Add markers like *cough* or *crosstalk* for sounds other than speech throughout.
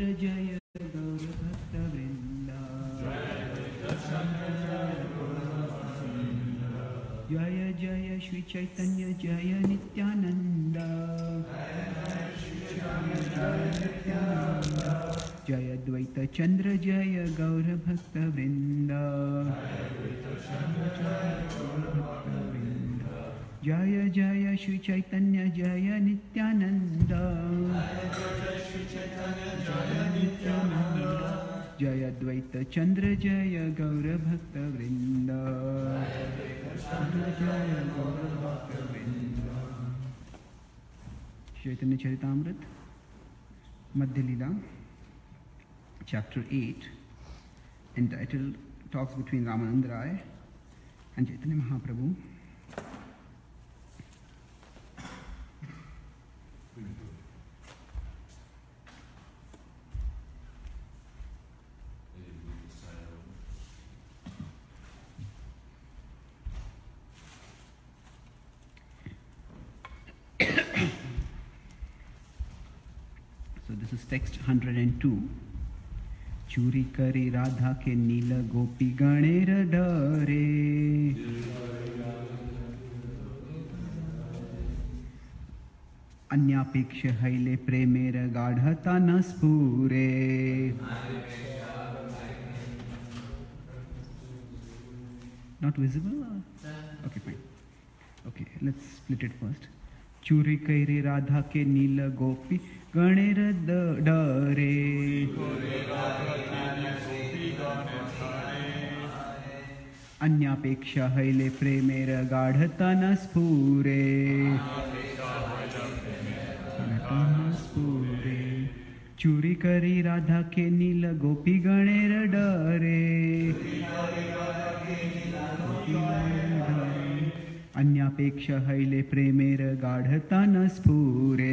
जय गौरभक्तवृन्द जय जय श्रीचैतन्य जय नित्यानन्द। जय द्वैतचन्द्र जय गौरभक्तवृन्द जय जय श्री चैतन्य, जय नित्यानंद जय द्वैत चंद्र, जय गौर भक्त वृंद Chaitanya Charitamrita, Madhya Lila chapter eight entitled talks between Ramananda Raya and Chaitanya Mahaprabhu text 102. चूरी करी राधा के नील गोपी गणेर डरे अन्यापेक्ष हैले प्रेमेर गाढ़ता न स्फुरे Not visible? or- Okay, fine. Okay, let's split it first. चूरी कैरे नील गोपी गणेर डरे। अन्यापेक्ष हैले प्रेमेर गाढ़ता न स्फुरे राधा के नील गोपी गणेर डरे अन्यापेक्ष हैले प्रेमेर गाढ़ता न स्फुरे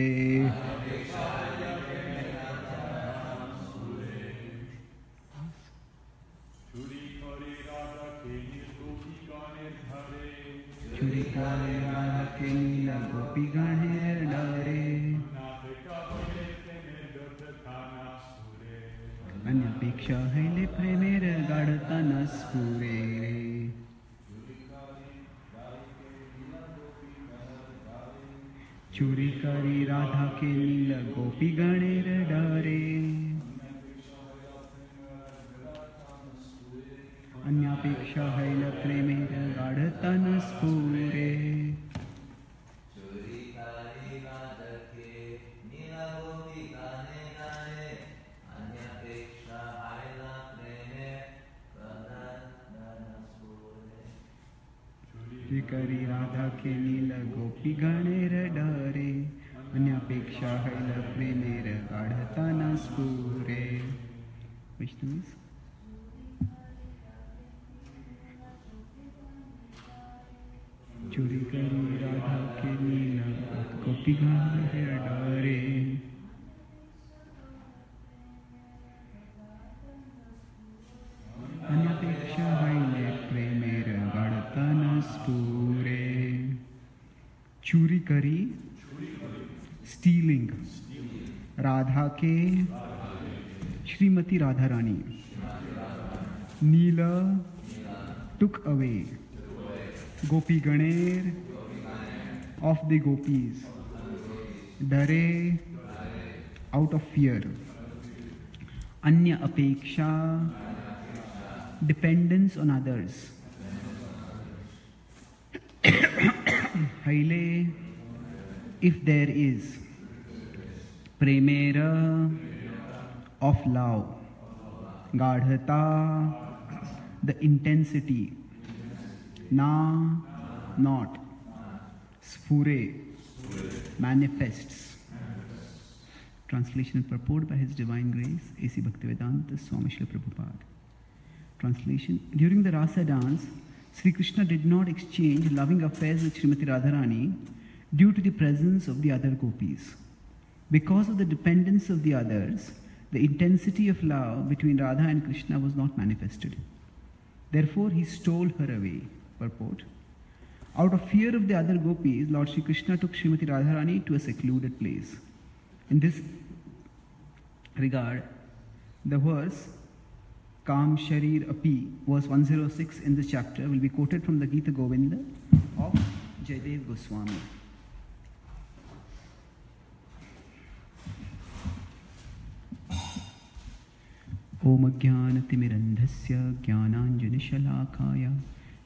गोपी गणेर डरे। अन्यापेक्षा हैल प्रेमेर गाढ़ता न स्फुरे करी स्टीलिंग राधा के श्रीमती राधा रानी नील टुक अवे गोपी गणेर ऑफ़ द गोपीज डरे आउट ऑफ़ फियर अन्य अपेक्षा डिपेंडेंस ऑन अदर्स हईले of love. Gadhata the intensity na not sphure manifests. Translation and purport by his divine grace ac bhaktivedanta swami Srila prabhupada. Translation. During the rasa dance sri krishna did not exchange loving affairs with srimati radharani due to the presence of the other gopis because of the dependence of the others the intensity of love between radha and krishna was not manifested therefore he stole her away purport. Out of fear of the other gopis, Lord Sri Krishna took Srimati Radharani to a secluded place. In this regard, The verse Kam Sharir Api, verse 106 in this chapter, will be quoted from the Gita Govinda of Jayadev Goswami. ॐ ज्ञानतिमिरन्धस्य ज्ञानाञ्जनशलाकाय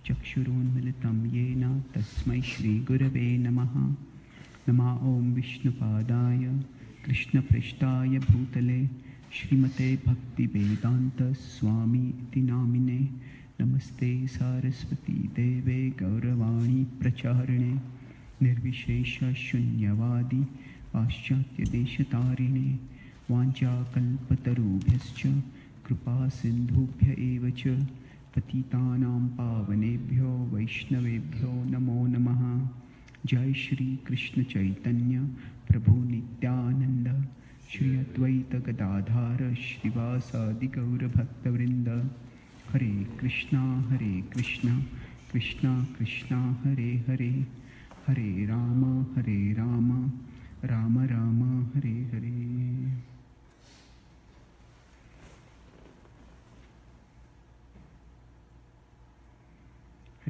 चक्षुरोन्मिलितं येन तस्मै श्रीगुरवे नमः। नमः ॐ विष्णुपादाय, कृष्णपृष्ठाय भूतले, श्रीमते भक्तिवेदान्तस्वामी इति नामिने। नमस्ते सारस्वती देवे गौरवाणी प्रचारिणे। निर्विशेषशून्यवादी पाश्चात्यदेशतारिणे वाञ्छाकल्पतरुभ्यश्च कृपासिन्धुभ्य एव च। पतितानां पावनेभ्यो वैष्णवेभ्यो नमो नमः। जय श्रीकृष्णचैतन्य प्रभु Nityananda. Shri Advaita Gadadhara श्रीवासादिगौरभक्तवृन्द। Hare Krishna Hare Krishna Krishna Krishna, Hare Hare. Hare Rama Hare Rama. Rama Rama, Hare Hare.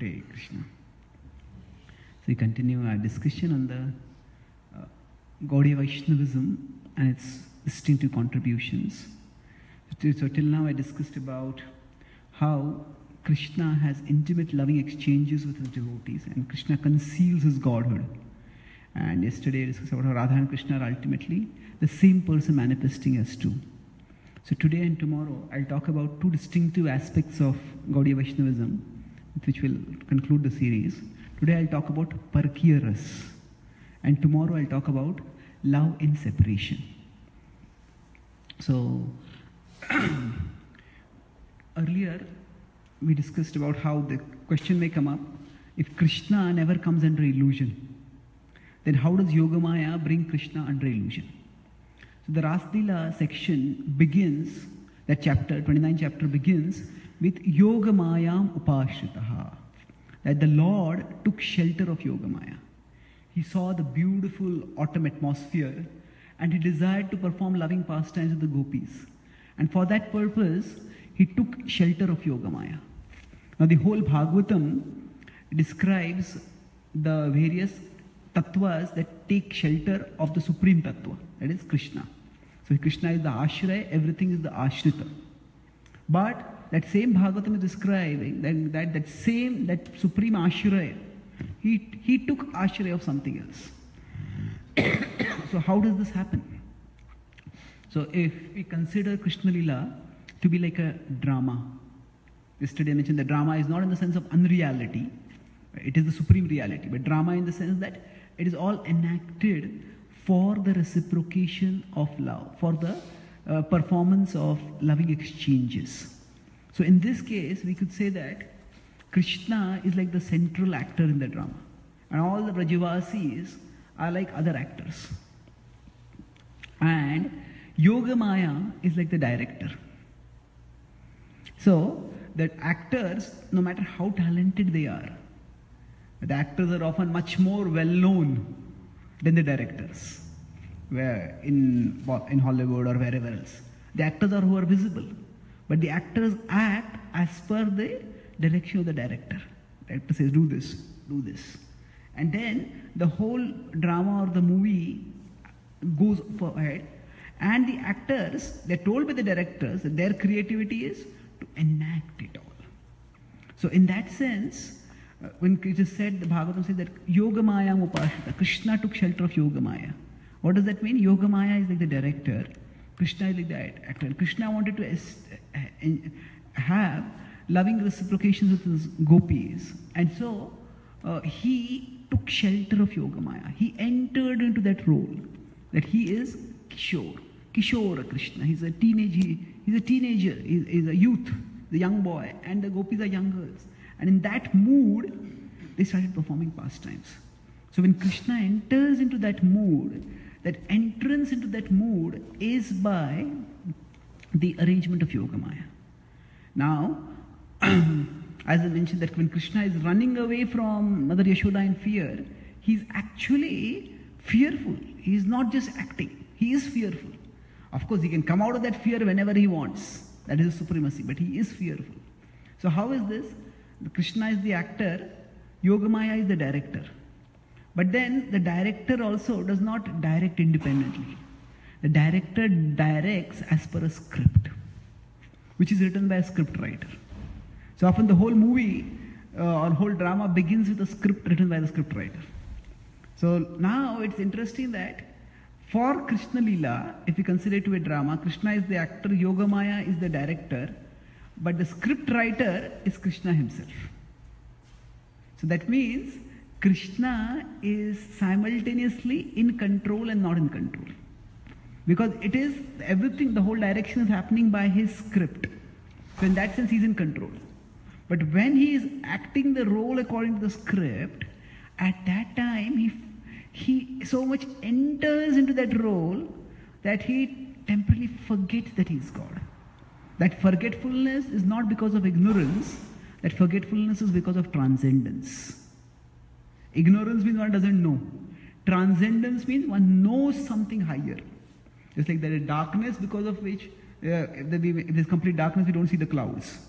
Hare Krishna. So we continue our discussion on the uh, Gaudiya Vaishnavism and its distinctive contributions. So, till now I discussed about how Krishna has intimate loving exchanges with his devotees and Krishna conceals his godhood. And yesterday I discussed about how Radha and Krishna are ultimately the same person manifesting as two. So today and tomorrow I'll talk about two distinctive aspects of Gaudiya Vaishnavism which we'll conclude the series. Today I'll talk about Parkiyaras, and tomorrow I'll talk about love in separation. So, *clears throat* earlier we discussed about how the question may come up if Krishna never comes under illusion, then how does Yogamaya bring Krishna under illusion? So, the Raslila section begins, that chapter, 29 chapter begins with Yogamayam Upashritaha. That the Lord took shelter of Yogamaya. He saw the beautiful autumn atmosphere and he desired to perform loving pastimes with the gopis. And for that purpose, he took shelter of Yogamaya. Now, the whole Bhagavatam describes the various tattvas that take shelter of the supreme tattva, that is Krishna. So, Krishna is the ashraya, everything is the ashrita. But that same Bhagavatam is describing that, that, that same, that supreme Ashraya, he, he took Ashraya of something else. *coughs* so how does this happen? So if we consider Krishna Lila to be like a drama, yesterday I mentioned that drama is not in the sense of unreality, it is the supreme reality, but drama in the sense that it is all enacted for the reciprocation of love, for the uh, performance of loving exchanges. So in this case, we could say that Krishna is like the central actor in the drama, and all the Brajavasis are like other actors. And Yogamaya is like the director. So that actors, no matter how talented they are, the actors are often much more well known than the directors, where in in Hollywood or wherever else. The actors are who are visible. But the actors act as per the direction of the director. The director says, do this, do this. And then the whole drama or the movie goes ahead. And the actors, they're told by the directors that their creativity is to enact it all. So in that sense, uh, when it is said, the Bhagavatam says that Yogamaya Upashita, Krishna took shelter of Yogamaya. What does that mean? Yogamaya is like the director Krishna is like that actor. Krishna wanted to have loving reciprocations with his gopis. And so uh, he took shelter of Yogamaya. He entered into that role that he is Kishore. Kishore Krishna. He's a teenage, he, he's a teenager, he's, he's a youth, the young boy, and the gopis are young girls. And in that mood, they started performing pastimes. So when Krishna enters into that mood, that entrance into that mood is by the arrangement of Yogamaya. Now, *clears throat* as I mentioned, that when Krishna is running away from Mother Yashoda in fear, he's actually fearful. He is not just acting, he is fearful. Of course, he can come out of that fear whenever he wants. That is supremacy, but he is fearful. So, how is this? Krishna is the actor, Yogamaya is the director. But then the director also does not direct independently. The director directs as per a script, which is written by a script writer. So often the whole movie uh, or whole drama begins with a script written by the script writer. So now it's interesting that for Krishna Lila, if we consider it to a drama, Krishna is the actor, Yogamaya is the director, but the script writer is Krishna himself. So that means Krishna is simultaneously in control and not in control. Because it is everything, the whole direction is happening by his script. So in that sense, he's in control. But when he is acting the role according to the script, at that time he he so much enters into that role that he temporarily forgets that he is God. That forgetfulness is not because of ignorance, that forgetfulness is because of transcendence. Ignorance means one doesn't know. Transcendence means one knows something higher. Just like there is darkness because of which, uh, if there's complete darkness, we don't see the clouds.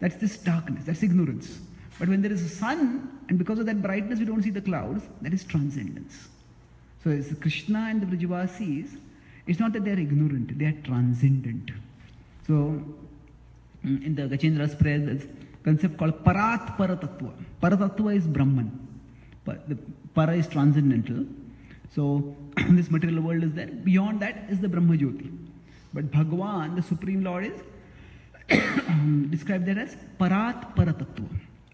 That's this darkness, that's ignorance. But when there is a sun, and because of that brightness, we don't see the clouds, that is transcendence. So it's Krishna and the Vrajavasis, it's not that they are ignorant, they are transcendent. So mm, in the Gajendra's prayer, there's a concept called Parat Paratattva. Paratattva is Brahman. The para is transcendental. So *clears throat* this material world is there. Beyond that is the Brahma Jyoti. But Bhagwan, the Supreme Lord, is *clears throat* described there as Parat Paratattva.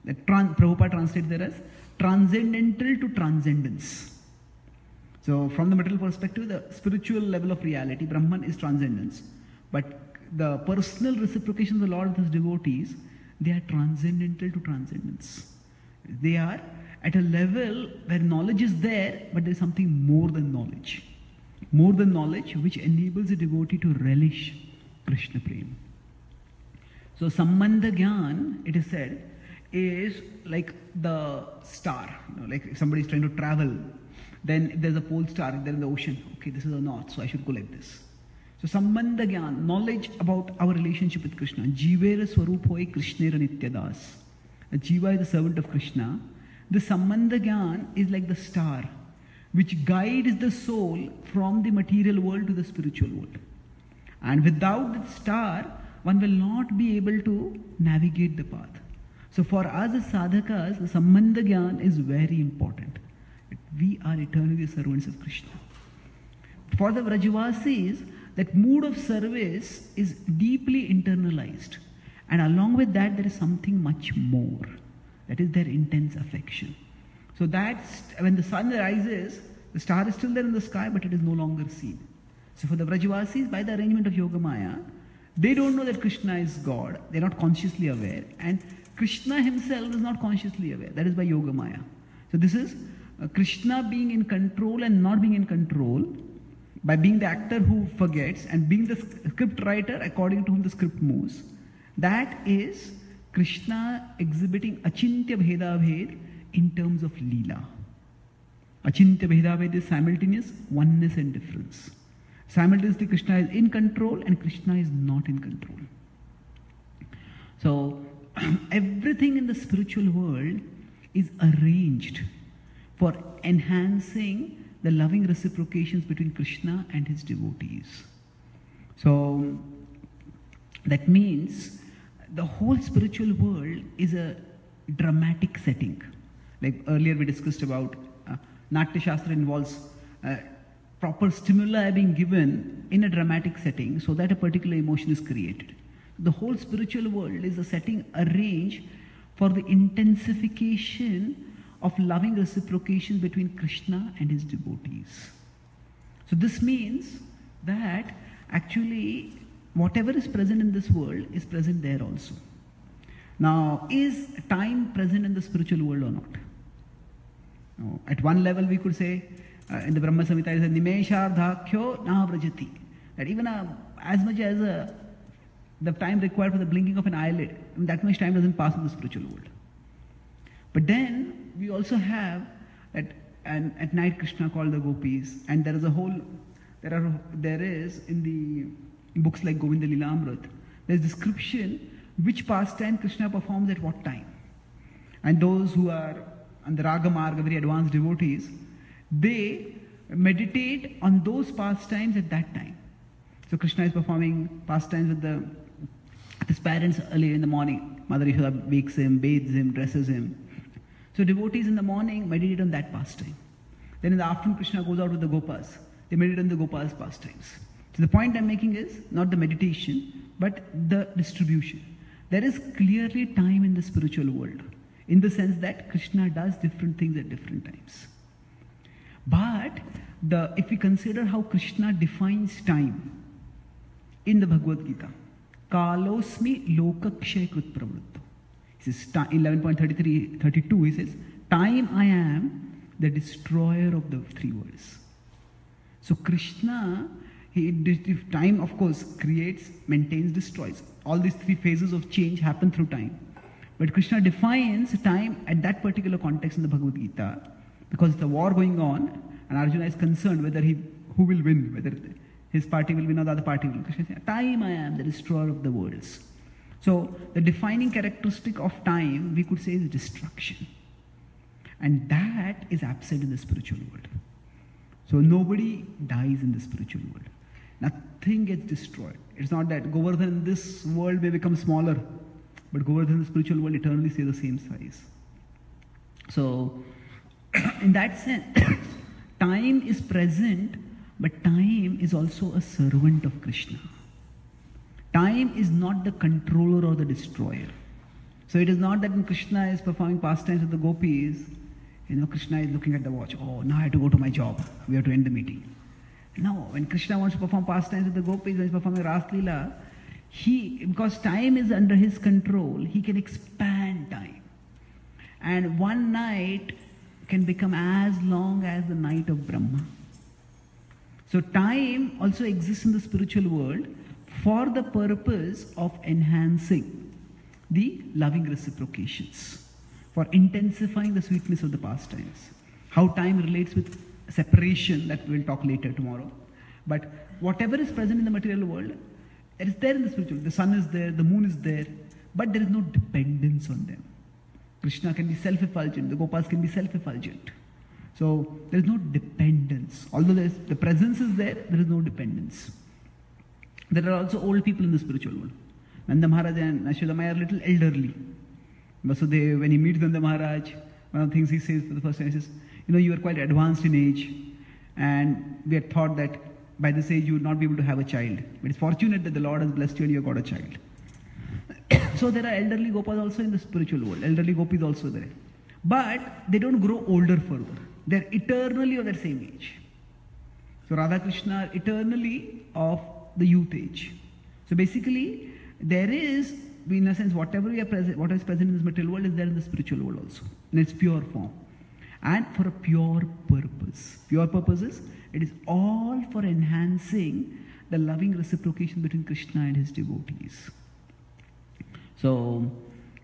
That trans, Prabhupada translates there as transcendental to transcendence. So from the material perspective, the spiritual level of reality, Brahman is transcendence. But the personal reciprocation of the Lord with his devotees, they are transcendental to transcendence. They are at a level where knowledge is there, but there is something more than knowledge. More than knowledge, which enables a devotee to relish Krishna Prem. So, Sambandha Gyan, it is said, is like the star. You know, like if somebody is trying to travel, then there's a pole star there in the ocean. Okay, this is the north, so I should go like this. So Sambandha Gyan, knowledge about our relationship with Krishna. Jivera Swarupoi Krishnera Nityadas. Jiva is the servant of Krishna. The Sambandha Gyan is like the star which guides the soul from the material world to the spiritual world. And without that star, one will not be able to navigate the path. So for us as sadhakas, the Sambandha Gyan is very important. We are eternally servants of Krishna. For the Vrajavasis, that mood of service is deeply internalized. And along with that, there is something much more. That is their intense affection. So that's when the sun rises, the star is still there in the sky, but it is no longer seen. So for the Vrajavasis, by the arrangement of Yogamaya, they don't know that Krishna is God. They're not consciously aware. And Krishna himself is not consciously aware. That is by Yogamaya. So this is uh, Krishna being in control and not being in control by being the actor who forgets and being the script writer according to whom the script moves. That is Krishna exhibiting Achintya Bhed in terms of Leela. Achintya Bhed is simultaneous oneness and difference. Simultaneously, Krishna is in control and Krishna is not in control. So, *clears throat* everything in the spiritual world is arranged for enhancing the loving reciprocations between Krishna and his devotees. So, that means the whole spiritual world is a dramatic setting. Like earlier we discussed about uh, Natya Shastra involves uh, proper stimuli being given in a dramatic setting so that a particular emotion is created. The whole spiritual world is a setting arranged for the intensification of loving reciprocation between Krishna and his devotees. So this means that actually whatever is present in this world is present there also. Now, is time present in the spiritual world or not? Now, at one level, we could say uh, in the Brahma Samhita, it says Nimeshardhakhyo navrajati. That even uh, as much as uh, the time required for the blinking of an eyelid, that much time doesn't pass in the spiritual world. But then we also have that and at night Krishna called the gopis, and there is a whole there are there is in the books like Govinda Lilamrit, there's description which pastime Krishna performs at what time. And those who are on the Raga Marga, very advanced devotees, they meditate on those pastimes at that time. So Krishna is performing pastimes with the his parents early in the morning. Mother Yashoda wakes him, bathes him, dresses him. So devotees in the morning meditate on that pastime. Then in the afternoon, Krishna goes out with the Gopas. They meditate on the Gopas pastimes. So the point I'm making is not the meditation, but the distribution. There is clearly time in the spiritual world, in the sense that Krishna does different things at different times. But the, if we consider how Krishna defines time in the Bhagavad Gita, Kalosmi Lokakshay Krut Pravritto. He says, 11.33, 32, he says, Time I am the destroyer of the three worlds. So Krishna, he, time of course creates, maintains, destroys. All these three phases of change happen through time. But Krishna defines time at that particular context in the Bhagavad Gita because the war going on and Arjuna is concerned whether he who will win, whether his party will win or the other party will. Krishna says, Time I am the destroyer of the worlds. So the defining characteristic of time we could say is destruction. And that is absent in the spiritual world. So nobody dies in the spiritual world. Nothing gets destroyed. It's not that Govardhan in this world may become smaller, but Govardhan in the spiritual world eternally stays the same size. So, *clears throat* in that sense, *coughs* time is present, but time is also a servant of Krishna. Time is not the controller or the destroyer. So it is not that when Krishna is performing pastimes with the gopis, you know, Krishna is looking at the watch. Oh, now I have to go to my job. We have to end the meeting. No, when Krishna wants to perform pastimes with the gopis, when he's performing Ras Leela, he, because time is under his control, he can expand time. And one night can become as long as the night of Brahma. So time also exists in the spiritual world for the purpose of enhancing the loving reciprocations for intensifying the sweetness of the pastimes. How time relates with separation, that we'll talk later tomorrow. But whatever is present in the material world, it is there in the spiritual. The sun is there, the moon is there, but there is no dependence on them. Krishna can be self effulgent, the Gopas can be self effulgent. So there is no dependence. Although the presence is there, there is no dependence. There are also old people in the spiritual world. Nanda Maharaj and Yashodamaya are little elderly. Vasudev, when he meets Nanda Maharaj, one of the things he says for the first time, he says, You know, you are quite advanced in age, and we had thought that by this age you would not be able to have a child. But it's fortunate that the Lord has blessed you and you have got a child. *coughs* so there are elderly gopas also in the spiritual world, elderly gopis also there. But they don't grow older further. They're eternally of their same age. So Radha Krishna eternally of the youth age. So basically, there is in a sense, whatever we are present, what is present in this material world is there in the spiritual world also, in its pure form. And for a pure purpose. Pure purpose is, it is all for enhancing the loving reciprocation between Krishna and his devotees. So,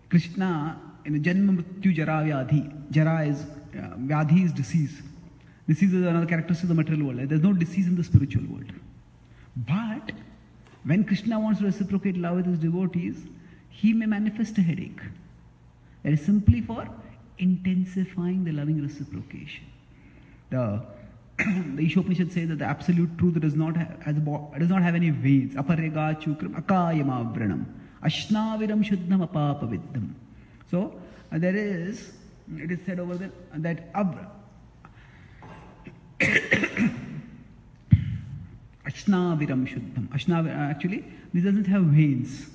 Krishna, in Janma Mrityu Jara Vyadhi, Jara is, uh, Vyadhi is disease. Disease is another characteristic of the material world. There's no disease in the spiritual world. But when Krishna wants to reciprocate love with his devotees, he may manifest a headache. That is simply for intensifying the loving reciprocation. The, *clears throat* the Ishopanishad says that the absolute truth does not have, has, does not have any veins. Aparega chukram akayama vranam. Ashnaviram shuddham apapaviddham. So uh, there is, it is said over there that abra. *coughs* Ashnaviram shuddham. Ashnaviram, actually, this doesn't have veins.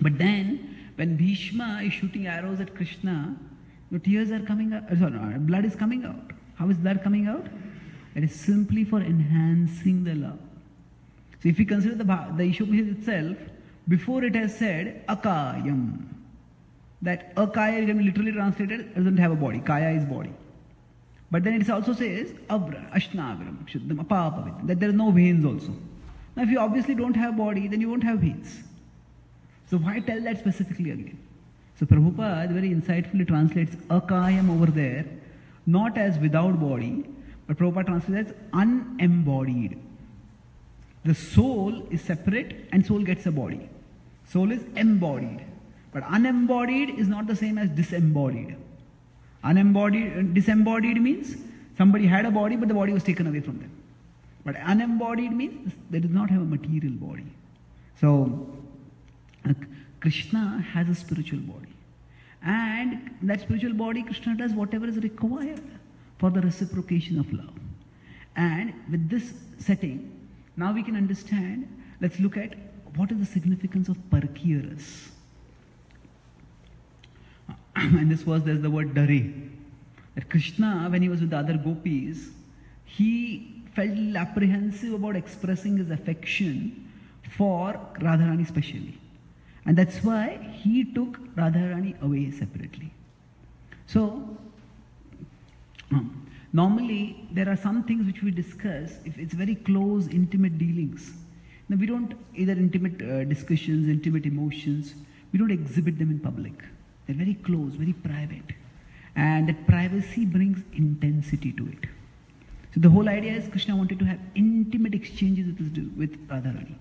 But then, when Bhishma is shooting arrows at Krishna, the tears are coming out, uh, sorry, blood is coming out. How is blood coming out? It is simply for enhancing the love. So if you consider the, the Ishopanishad itself, before it has said akayam, that akaya can be literally translated doesn't have a body. Kaya is body. But then it also says abra, ashnaviram, shuddham, apapaviddham, that there are no veins also. Now if you obviously don't have body, then you won't have veins. So why tell that specifically again? So Prabhupada very insightfully translates akayam over there, not as without body, but Prabhupada translates as unembodied. The soul is separate and soul gets a body. Soul is embodied. But unembodied is not the same as disembodied. Unembodied, disembodied means somebody had a body but the body was taken away from them. But unembodied means they do not have a material body. So, uh, Uh, Krishna has a spiritual body. And that spiritual body, Krishna does whatever is required for the reciprocation of love. And with this setting, now we can understand, let's look at what is the significance of Parkiya *clears throat* and this was there's the word dare. That Krishna, when he was with the other gopis, he felt apprehensive about expressing his affection for Radharani specially. And that's why he took Radharani away separately. So, um, normally there are some things which we discuss if it's very close, intimate dealings. Now, we don't either intimate uh, discussions, intimate emotions, we don't exhibit them in public. They're very close, very private. And that privacy brings intensity to it. So the whole idea is Krishna wanted to have intimate exchanges with, with Radharani.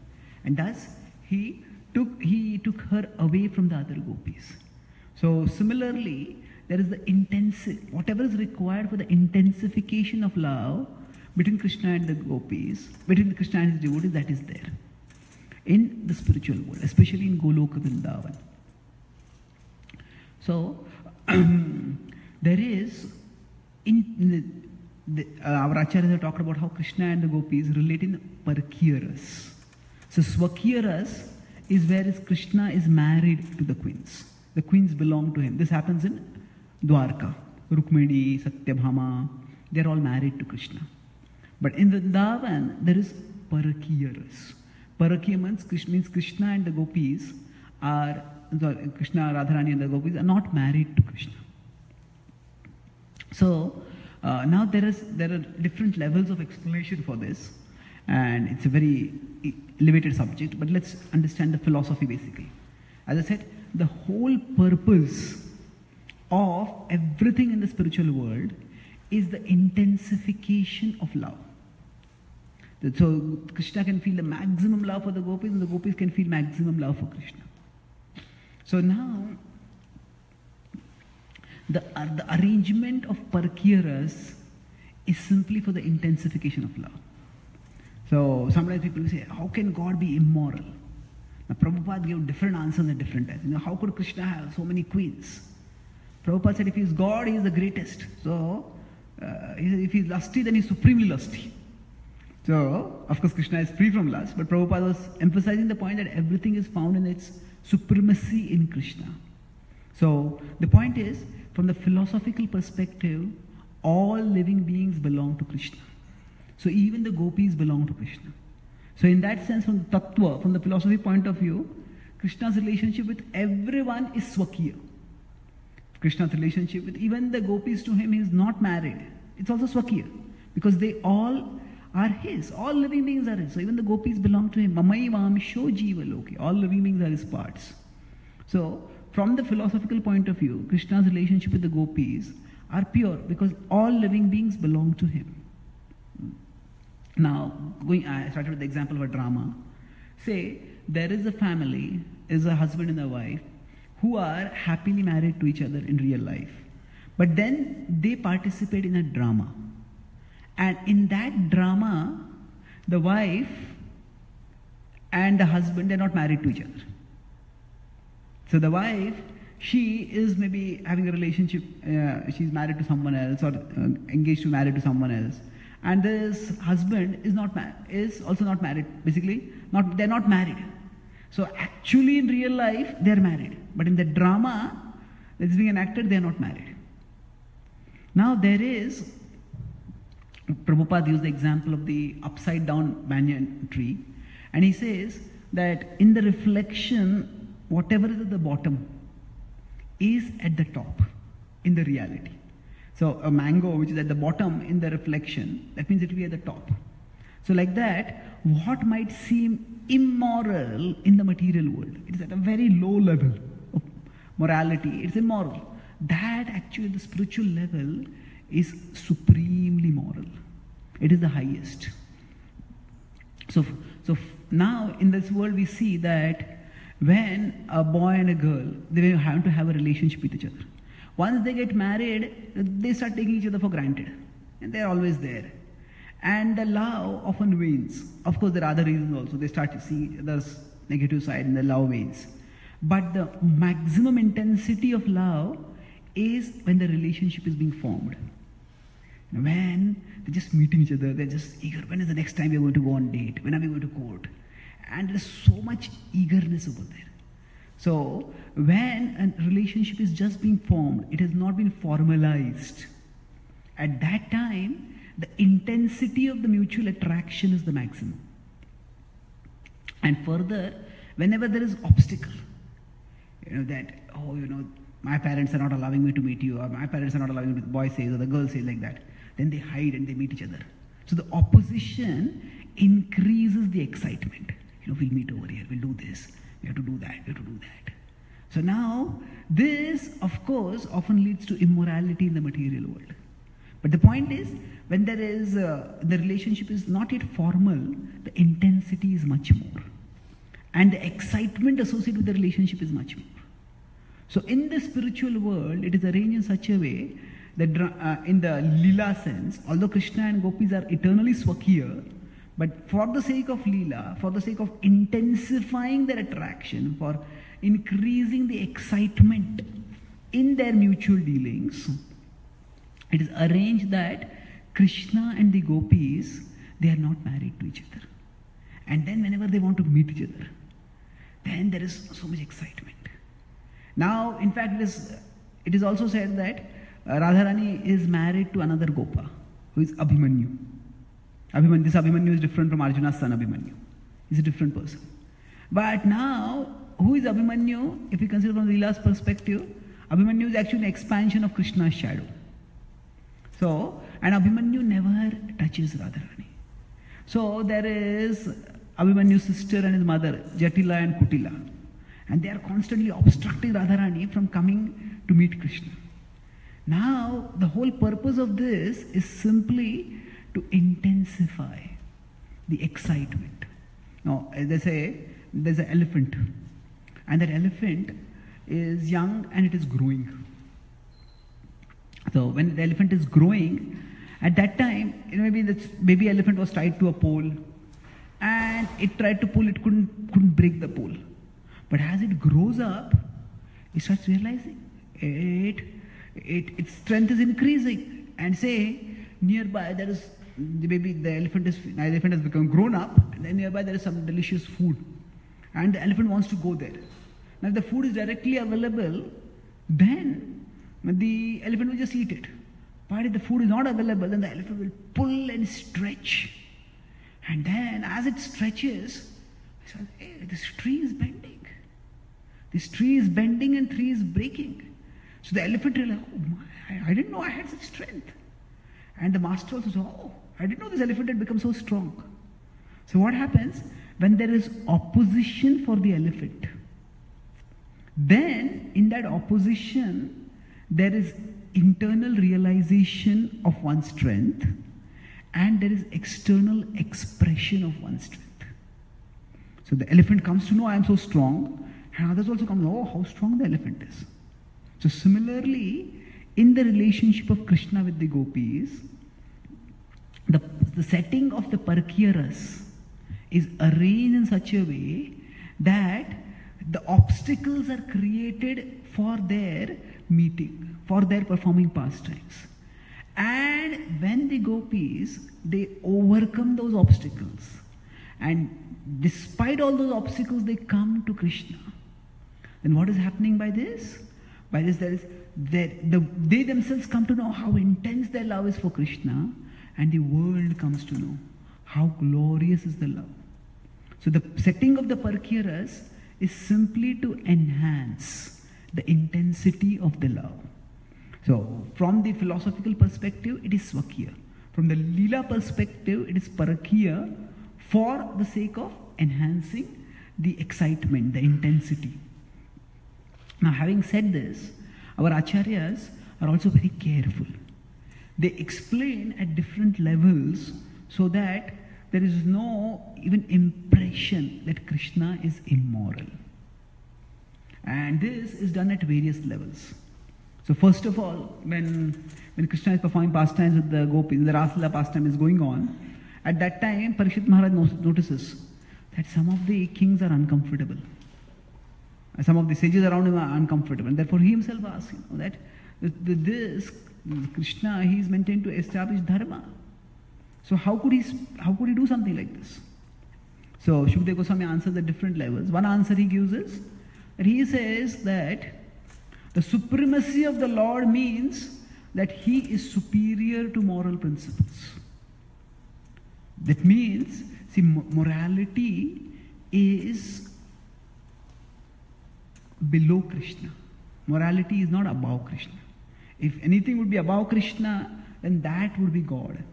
And thus, he took, he took her away from the other gopis. So similarly, there is the intensive, whatever is required for the intensification of love between Krishna and the gopis, between Krishna and his devotees, that is there. In the spiritual world, especially in Goloka Vrindavan. So, *clears throat* there is, in the, the, uh, our acharyas have talked about how Krishna and the gopis relate in Parkiya So, Swakya is where is Krishna is married to the queens. The queens belong to him. This happens in Dwarka. Rukmini, Satyabhama, they're all married to Krishna. But in Vrindavan, there is Parakiya Parakiya means, means Krishna and the gopis are Krishna, Radharani and the gopis are not married to Krishna. So uh, now there is there are different levels of explanation for this, and it's a very elevated subject. But let's understand the philosophy basically. As I said, the whole purpose of everything in the spiritual world is the intensification of love. So Krishna can feel the maximum love for the gopis, and the gopis can feel maximum love for Krishna. So now, the, uh, the arrangement of Parkiya is simply for the intensification of love. So sometimes people say, how can God be immoral? Now Prabhupada gave different answers at different times. You know, how could Krishna have so many queens? Prabhupada said, if he is God, he is the greatest. So uh, if he is lusty, then he is supremely lusty. So, of course, Krishna is free from lust, but Prabhupada was emphasizing the point that everything is found in its supremacy in Krishna. So the point is, from the philosophical perspective, all living beings belong to Krishna. So even the gopis belong to Krishna. So in that sense, from the tattva, from the philosophy point of view, Krishna's relationship with everyone is swakya. Krishna's relationship with even the gopis to him, he is not married. It's also swakya. Because they all are his. All living beings are his. So even the gopis belong to him. Jiva loki. All living beings are his parts. So from the philosophical point of view, Krishna's relationship with the gopis are pure because all living beings belong to him. Now, going, I started with the example of a drama. Say there is a family, is a husband and a wife, who are happily married to each other in real life. But then they participate in a drama. And in that drama, the wife and the husband, they're not married to each other. So the wife, she is maybe having a relationship, uh, she's married to someone else or uh, engaged to married to someone else. And this husband is not is also not married. Basically, not they're not married. So actually, in real life, they're married. But in the drama that's being enacted, they're not married. Now there is Prabhupada used the example of the upside down banyan tree, and he says that in the reflection, whatever is at the bottom is at the top in the reality. So a mango which is at the bottom in the reflection, that means it will be at the top. So like that, what might seem immoral in the material world, it is at a very low level of morality, it's immoral. That actually the spiritual level is supremely moral. It is the highest. So, so now in this world we see that when a boy and a girl they have to have a relationship with each other. Once they get married, they start taking each other for granted, and they're always there. And the love often wanes. Of course, there are other reasons also. They start to see the negative side, and the love wanes. But the maximum intensity of love is when the relationship is being formed. When they're just meeting each other, they're just eager. When is the next time we're going to go on date? When are we going to court? And there's so much eagerness over there. So when a relationship is just being formed, it has not been formalized. At that time, the intensity of the mutual attraction is the maximum. And further, whenever there is obstacle, you know that oh you know my parents are not allowing me to meet you, or my parents are not allowing me. The boy says or the girl says like that. Then they hide and they meet each other. So the opposition increases the excitement. You know, we'll meet over here, we'll do this, we have to do that, we have to do that. So now, this, of course, often leads to immorality in the material world. But the point is, when there is, uh, the relationship is not yet formal, the intensity is much more. And the excitement associated with the relationship is much more. So in the spiritual world, it is arranged in such a way that uh, in the lila sense, although Krishna and gopis are eternally swakiya, but for the sake of lila, for the sake of intensifying their attraction, for increasing the excitement in their mutual dealings, it is arranged that Krishna and the gopis, they are not married to each other. And then whenever they want to meet each other, then there is so much excitement. Now, in fact, it is, it is also said that uh, Radharani is married to another Gopa, who is Abhimanyu. Abhimanyu. This Abhimanyu is different from Arjuna's son Abhimanyu. He's a different person. But now, who is Abhimanyu? If we consider from Leela's perspective, Abhimanyu is actually an expansion of Krishna's shadow. So, and Abhimanyu never touches Radharani. So there is Abhimanyu's sister and his mother, Jatila and Kutila. And they are constantly obstructing Radharani from coming to meet Krishna. Now, the whole purpose of this is simply to intensify the excitement. Now, as they say there's an elephant, and that elephant is young and it is growing. So, when the elephant is growing, at that time, you know, maybe the baby elephant was tied to a pole, and it tried to pull, it couldn't, couldn't break the pole. But as it grows up, it starts realizing it it, its strength is increasing. And say, nearby there is, maybe the elephant is, the elephant has become grown up, and then nearby there is some delicious food. And the elephant wants to go there. Now, if the food is directly available, then the elephant will just eat it. But if the food is not available, then the elephant will pull and stretch. And then, as it stretches, it says, hey, this tree is bending. This tree is bending and tree is breaking. So the elephant realized, oh my, I didn't know I had such strength. And the master also said, oh, I didn't know this elephant had become so strong. So what happens when there is opposition for the elephant? Then in that opposition, there is internal realization of one's strength and there is external expression of one's strength. So the elephant comes to know I am so strong, and others also come, oh, how strong the elephant is. So, similarly, in the relationship of Krishna with the gopis, the, setting of the Parkiyaras is arranged in such a way that the obstacles are created for their meeting, for their performing pastimes. And when the gopis, they overcome those obstacles. And despite all those obstacles, they come to Krishna. Then what is happening by this? By this, there is that the, they themselves come to know how intense their love is for Krishna, and the world comes to know how glorious is the love. So the setting of the Parkiyaras is simply to enhance the intensity of the love. So from the philosophical perspective, it is Swakiya. From the Lila perspective, it is Parakiya for the sake of enhancing the excitement, the intensity. Now, having said this, our acharyas are also very careful. They explain at different levels so that there is no even impression that Krishna is immoral. And this is done at various levels. So first of all, when when Krishna is performing pastimes with the gopis, the Raslila pastime is going on, at that time Parikshit Maharaj notices that some of the kings are uncomfortable. Some of the sages around him are uncomfortable. And therefore he himself asks, you know, that this Krishna, he is maintained to establish dharma. So how could he how could he do something like this? So Shukdev Goswami answers at different levels. One answer he gives is that he says that the supremacy of the Lord means that he is superior to moral principles. That means, see, morality is below Krishna. Morality is not above Krishna. If anything would be above Krishna, then that would be God.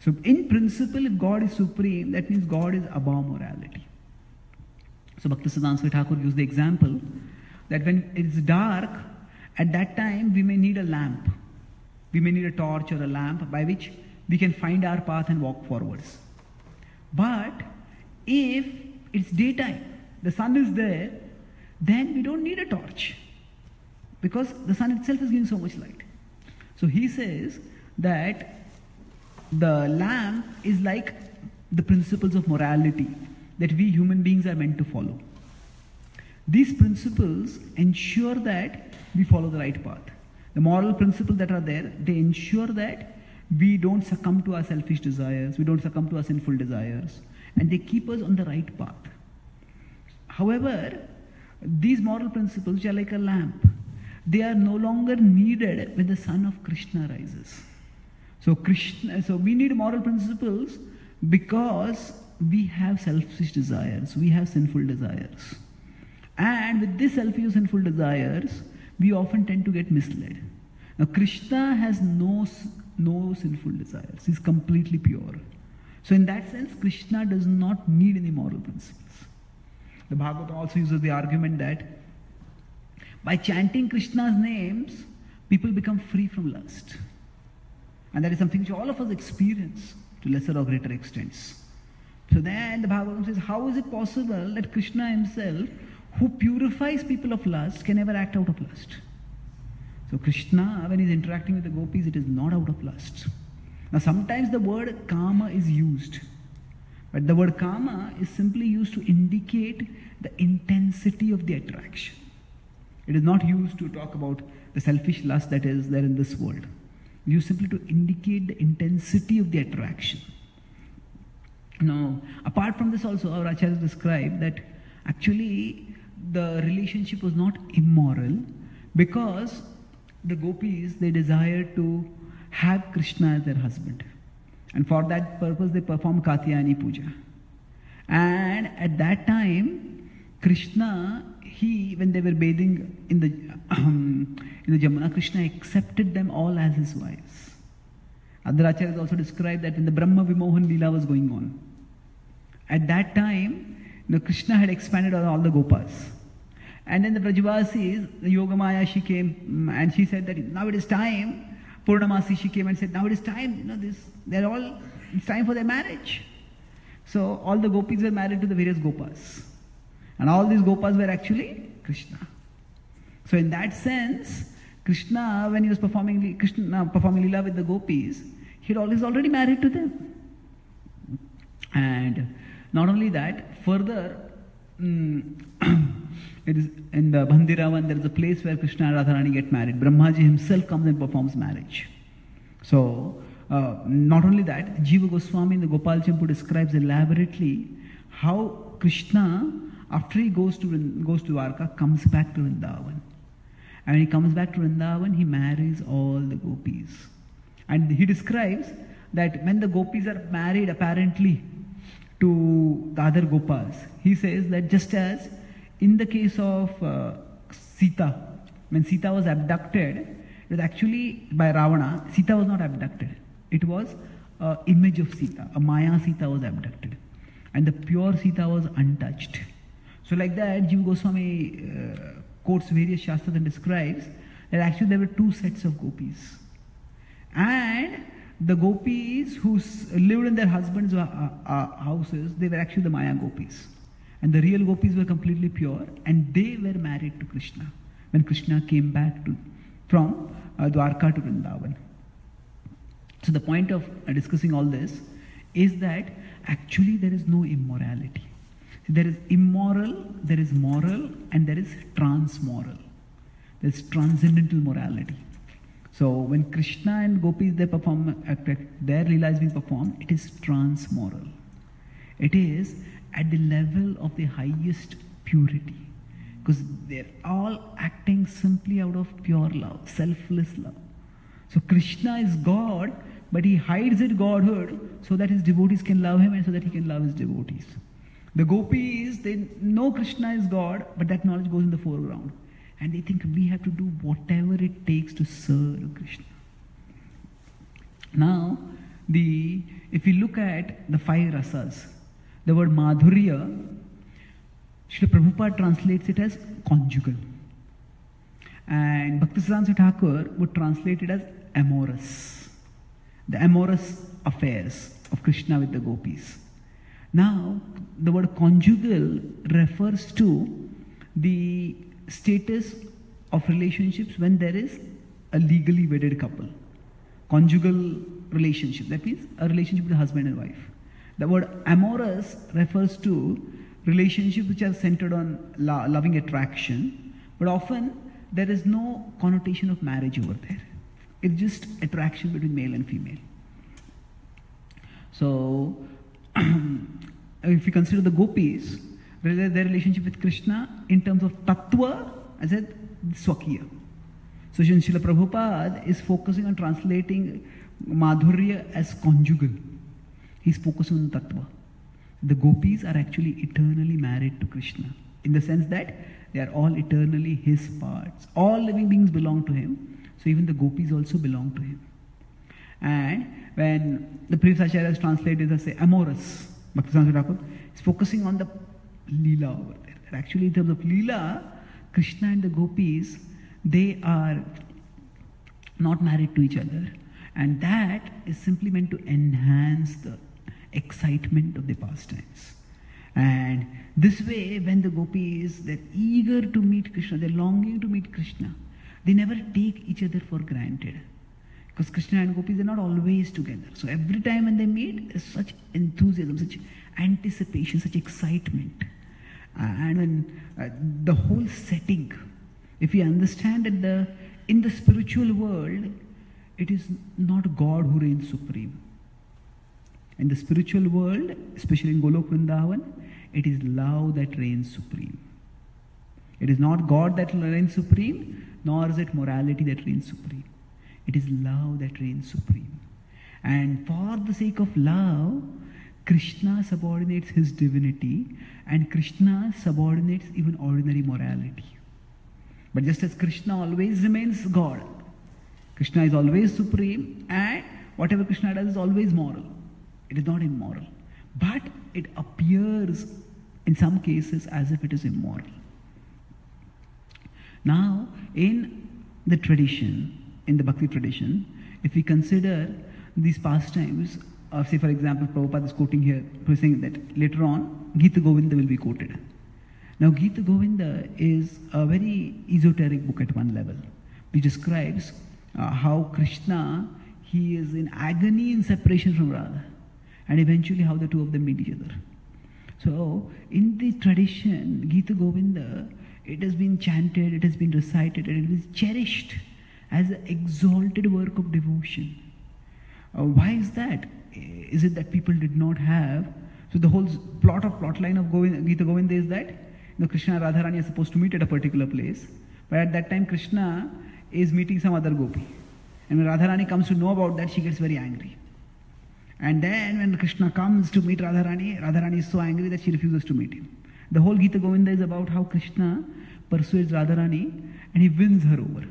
So, in principle, if God is supreme, that means God is above morality. So, Bhaktisiddhanta Thakur gives the example that when it's dark, at that time we may need a lamp. We may need a torch or a lamp by which we can find our path and walk forwards. But if it's daytime, the sun is there, then we don't need a torch because the sun itself is giving so much light. So he says that the lamp is like the principles of morality that we human beings are meant to follow. These principles ensure that we follow the right path. The moral principles that are there, they ensure that we don't succumb to our selfish desires, we don't succumb to our sinful desires, and they keep us on the right path. However, these moral principles, are like a lamp, they are no longer needed when the sun of Krishna rises. So Krishna, so we need moral principles because we have selfish desires, we have sinful desires. And with these selfish sinful desires, we often tend to get misled. Now Krishna has no, no sinful desires. He's completely pure. So in that sense, Krishna does not need any moral principles. The Bhagavad also uses the argument that by chanting Krishna's names, people become free from lust. And that is something which all of us experience to lesser or greater extents. So then the Bhagavatam says, how is it possible that Krishna himself, who purifies people of lust, can ever act out of lust? So Krishna, when he's interacting with the gopis, it is not out of lust. Now sometimes the word kama is used. But the word kama is simply used to indicate the intensity of the attraction. It is not used to talk about the selfish lust that is there in this world. It's used simply to indicate the intensity of the attraction. Now, apart from this, also, our Acharya described that actually the relationship was not immoral because the gopis they desired to have Krishna as their husband. And for that purpose, they perform Katyayani Puja. And at that time, Krishna, he, when they were bathing in the, um, in the Jamuna, Krishna accepted them all as his wives. Adracharya has also described that when the Brahma Vimohan Lila was going on, at that time, you know, Krishna had expanded on all the Gopas. And then the Brajavasis, the Yogamaya, she came mm, and she said that now it is time Purnamasi, she came and said, now it is time, you know, this, they're all, it's time for their marriage. So all the gopis were married to the various gopas. And all these gopas were actually Krishna. So in that sense, Krishna, when he was performing Krishna performing lila with the gopis, he was already married to them. And not only that, further, um, *clears throat* It is in the Bhandiravan, there is a place where Krishna and Radharani get married. Brahmaji himself comes and performs marriage. So, uh, not only that, Jiva Goswami in the Gopal Champu describes elaborately how Krishna, after he goes to goes to Dwarka, comes back to Vrindavan. And when he comes back to Vrindavan, he marries all the gopis. And he describes that when the gopis are married, apparently, to the other gopas, he says that just as in the case of uh, Sita, when Sita was abducted, it was actually by Ravana, Sita was not abducted. It was an image of Sita, a Maya Sita was abducted. And the pure Sita was untouched. So like that, Jiva Goswami uh, quotes various Shastras and describes that actually there were two sets of gopis. And the gopis who lived in their husbands' houses, they were actually the Maya gopis. And the real gopis were completely pure and they were married to Krishna when Krishna came back to, from uh, Dwarka to Vrindavan. So the point of uh, discussing all this is that actually there is no immorality. There is immoral, there is moral, and there is transmoral. There is transcendental morality. So when Krishna and gopis they perform, their lila is being performed, it is transmoral. It is at the level of the highest purity. Because they're all acting simply out of pure love, selfless love. So Krishna is God, but he hides his godhood so that his devotees can love him and so that he can love his devotees. The gopis, they know Krishna is God, but that knowledge goes in the foreground. And they think we have to do whatever it takes to serve Krishna. Now, the if we look at the five rasas, the word madhurya, Srila Prabhupada translates it as conjugal. And Bhaktisiddhanta Thakur would translate it as amorous. The amorous affairs of Krishna with the gopis. Now, the word conjugal refers to the status of relationships when there is a legally wedded couple. Conjugal relationship, that means a relationship with husband and wife. The word amorous refers to relationships which are centered on lo- loving attraction, but often there is no connotation of marriage over there. It's just attraction between male and female. So, *clears throat* if you consider the gopis, their relationship with Krishna in terms of tattva, I said swakya. So, Srila Prabhupada is focusing on translating Madhurya as conjugal. He's focusing on tattva. The gopis are actually eternally married to Krishna in the sense that they are all eternally his parts. All living beings belong to him. So, even the gopis also belong to him. And when the previous Acharya has translated as say amorous, Bhaktisiddhanta Thakur is focusing on the lila over there. Actually, in terms of lila, Krishna and the gopis, they are not married to each other. And that is simply meant to enhance the excitement of the pastimes. And this way, when the gopis, they're eager to meet Krishna, they're longing to meet Krishna, they never take each other for granted. Because Krishna and gopis are not always together. So every time when they meet, there's such enthusiasm, such anticipation, such excitement. And when uh, the whole setting, if we understand that the in the spiritual world, it is not God who reigns supreme. In the spiritual world, especially in Golok Vrindavan, it is love that reigns supreme. It is not God that reigns supreme, nor is it morality that reigns supreme. It is love that reigns supreme. And for the sake of love, Krishna subordinates his divinity, and Krishna subordinates even ordinary morality. But just as Krishna always remains God, Krishna is always supreme, and whatever Krishna does is always moral. It is not immoral. But it appears in some cases as if it is immoral. Now, in the tradition, in the Bhakti tradition, if we consider these pastimes, uh, say for example, Prabhupada is quoting here, who's saying that later on, Gita Govinda will be quoted. Now, Gita Govinda is a very esoteric book at one level, which describes uh, how Krishna, he is in agony in separation from Radha, and eventually how the two of them meet each other. So, in the tradition, Gita Govinda, it has been chanted, it has been recited, and it is cherished as an exalted work of devotion. Uh, why is that? Is it that people did not have? So the whole plot of plot line of Govinda, Gita Govinda is that you know, Krishna and Radharani are supposed to meet at a particular place, but at that time Krishna is meeting some other gopi, and when Radharani comes to know about that, she gets very angry. And then when Krishna comes to meet Radharani, Radharani is so angry that she refuses to meet him. The whole Gita Govinda is about how Krishna persuades Radharani and he wins her over.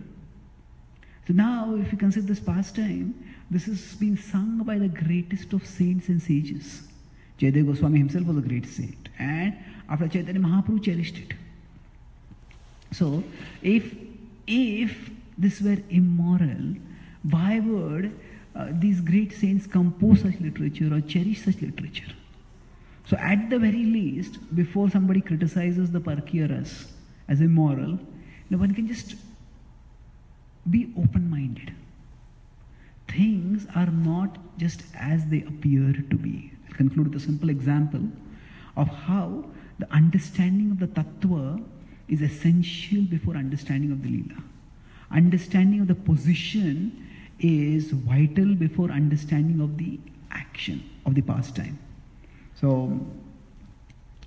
So now, if you consider this pastime, this has been sung by the greatest of saints and sages. Jayadeva Goswami himself was a great saint, and after Chaitanya Mahaprabhu cherished it. So, if if this were immoral, why would uh, these great saints compose such literature or cherish such literature. So, at the very least, before somebody criticizes the Parkiyaras as immoral, know, one can just be open minded. Things are not just as they appear to be. I'll conclude with a simple example of how the understanding of the Tattva is essential before understanding of the Leela. Understanding of the position is vital before understanding of the action of the pastime. So,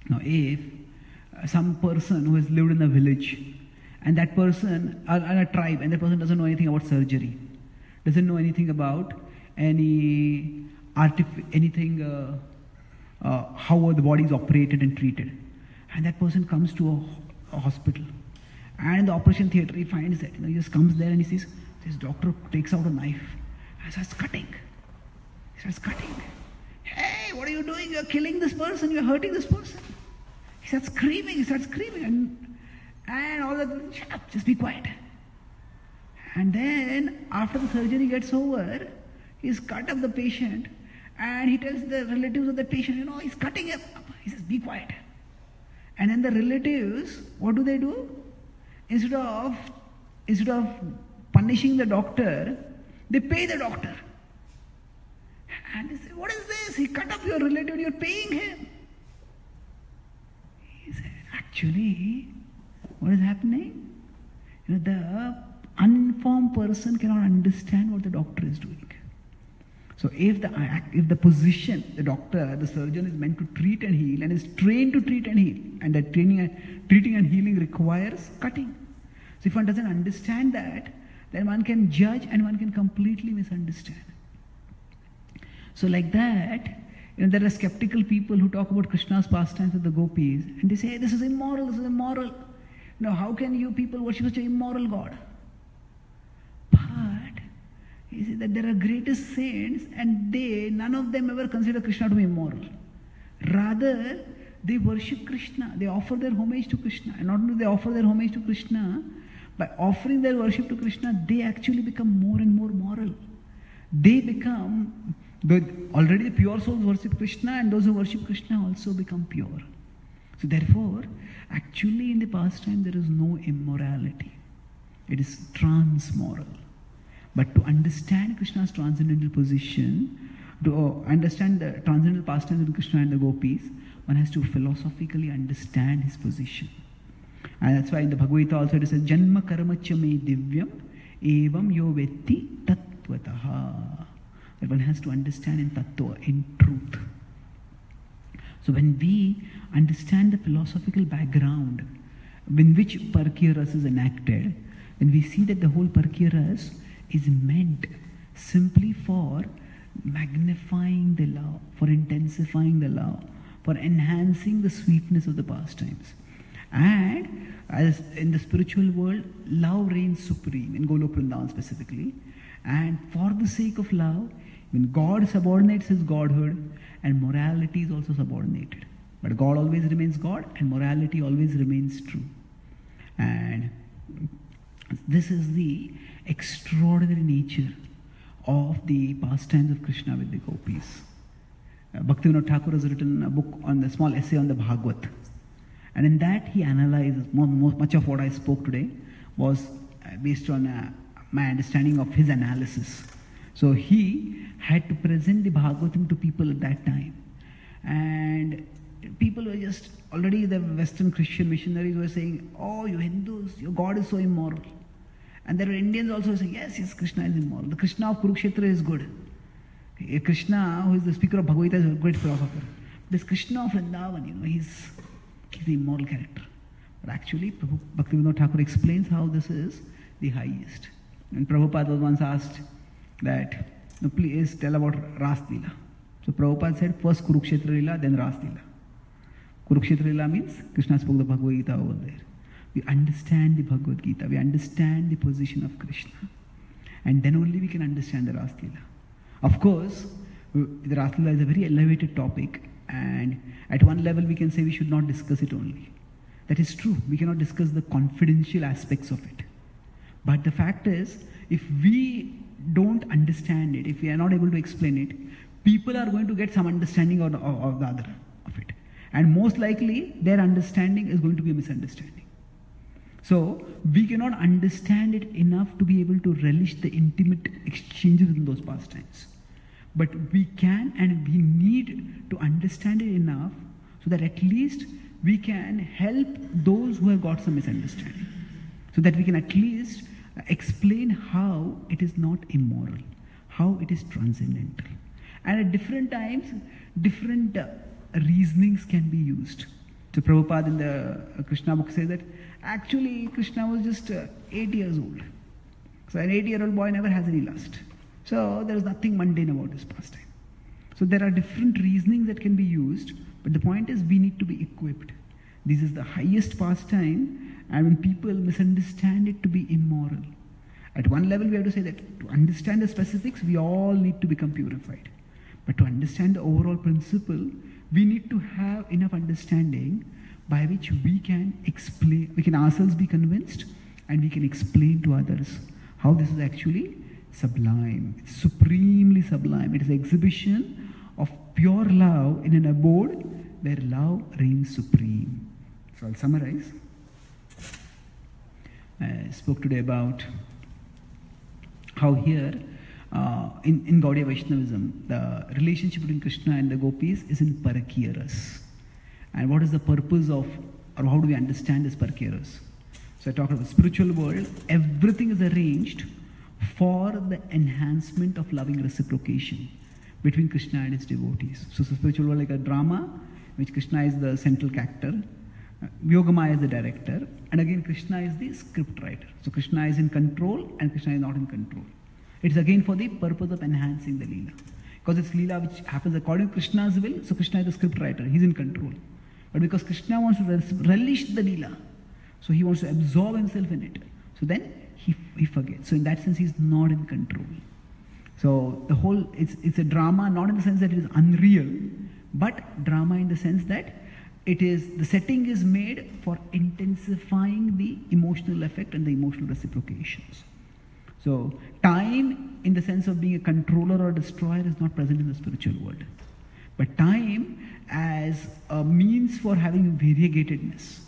now if some person who has lived in a village and that person, or, a tribe, and that person doesn't know anything about surgery, doesn't know anything about any artif- anything, uh, uh, how the body is operated and treated, and that person comes to a, a hospital, and the operation theater he finds that you know, he just comes there and he sees this doctor takes out a knife and starts cutting. He starts cutting. Hey, what are you doing? You're killing this person. You're hurting this person. He starts screaming. He starts screaming. And, and all that, shut up, just be quiet. And then, after the surgery gets over, he's cut up the patient and he tells the relatives of the patient, you know, he's cutting him up. He says, be quiet. And then the relatives, what do they do? Instead of, instead of punishing the doctor, they pay the doctor. And they say, What is this? He cut up your relative, you're paying him. He said, Actually, what is happening? You know, the uninformed person cannot understand what the doctor is doing. So if the if the position, the doctor, the surgeon is meant to treat and heal and is trained to treat and heal, and that training and treating and healing requires cutting. So if one doesn't understand that, then one can judge and one can completely misunderstand. So, like that, you know, there are skeptical people who talk about Krishna's pastimes with the gopis and they say, This is immoral, this is immoral. Now, how can you people worship such an immoral God? But you see that there are greatest saints and they, none of them ever consider Krishna to be immoral. Rather, they worship Krishna, they offer their homage to Krishna. And not only they offer their homage to Krishna, by offering their worship to Krishna, they actually become more and more moral. They become, already the pure souls worship Krishna, and those who worship Krishna also become pure. So, therefore, actually, in the pastime, there is no immorality, it is transmoral. But to understand Krishna's transcendental position, to uh, understand the transcendental pastimes of Krishna and the gopis, one has to philosophically understand his position. And that's why in the Bhagavad Gita also it says, Janma karmacha me divyam evam yo vetti tattvataha. That one has to understand in tattva, in truth. So when we understand the philosophical background in which Parkya Ras is enacted, then we see that the whole Parkya Ras is meant simply for magnifying the love, for intensifying the love, for enhancing the sweetness of the pastimes. And as in the spiritual world, love reigns supreme, in Golok specifically. And for the sake of love, when God subordinates his godhood, and morality is also subordinated. But God always remains God, and morality always remains true. And this is the extraordinary nature of the pastimes of Krishna with the gopis. Uh, Bhaktivinoda Thakur has written a book on the small essay on the Bhagavad. And in that, he analyzes much of what I spoke today was uh, based on uh, my understanding of his analysis. So he had to present the Bhagavatam to people at that time. And people were just already the Western Christian missionaries were saying, Oh, you Hindus, your God is so immoral. And there were Indians also saying, Yes, yes, Krishna is immoral. The Krishna of Kurukshetra is good. Krishna, who is the speaker of Bhagavad Gita, is a great philosopher. This Krishna of Vrindavan, you know, he's He's the immoral character. But actually, Bhaktivinoda Thakur explains how this is the highest. And Prabhupada was once asked that, no, please tell about Ras Lila. So Prabhupada said, first Kurukshetra Lila, then Ras Lila. Kurukshetra Lila means Krishna spoke the Bhagavad Gita over there. We understand the Bhagavad Gita, we understand the position of Krishna. And then only we can understand the Ras Lila. Of course, uh, the Ras Lila is a very elevated topic and at one level, we can say we should not discuss it only. That is true. We cannot discuss the confidential aspects of it. But the fact is, if we don't understand it, if we are not able to explain it, people are going to get some understanding of, of, of the other of it. And most likely, their understanding is going to be a misunderstanding. So, we cannot understand it enough to be able to relish the intimate exchanges in those pastimes. But we can and we need to understand it enough so that at least we can help those who have got some misunderstanding. So that we can at least explain how it is not immoral, how it is transcendental. And at different times, different uh, reasonings can be used. So Prabhupada in the uh, Krishna book says that actually Krishna was just uh, eight years old. So an eight-year-old boy never has any lust. So there is nothing mundane about this pastime. So there are different reasonings that can be used, but the point is we need to be equipped. This is the highest pastime, and when people misunderstand it to be immoral, at one level we have to say that to understand the specifics, we all need to become purified. But to understand the overall principle, we need to have enough understanding by which we can explain, we can ourselves be convinced and we can explain to others how this is actually sublime. It's supremely sublime. It is exhibition of pure love in an abode where love reigns supreme. So I'll summarize. I spoke today about how here uh, in, in Gaudiya Vaishnavism, the relationship between Krishna and the gopis is in Parakiyaras. And what is the purpose of, or how do we understand this Parakiyaras? So I talked about the spiritual world, everything is arranged for the enhancement of loving reciprocation between Krishna and his devotees. So, the spiritual world like a drama, which Krishna is the central character, uh, Yogamaya is the director, and again Krishna is the script writer. So Krishna is in control and Krishna is not in control. It's again for the purpose of enhancing the Leela. Because it's Leela which happens according to Krishna's will, so Krishna is the script writer, he's in control. But because Krishna wants to relish the Leela, so he wants to absorb himself in it. So then he, he forgets. So in that sense, he's not in control. So the whole, it's, it's a drama, not in the sense that it is unreal, but drama in the sense that it is, the setting is made for intensifying the emotional effect and the emotional reciprocations. So time in the sense of being a controller or destroyer is not present in the spiritual world. But time as a means for having variegatedness,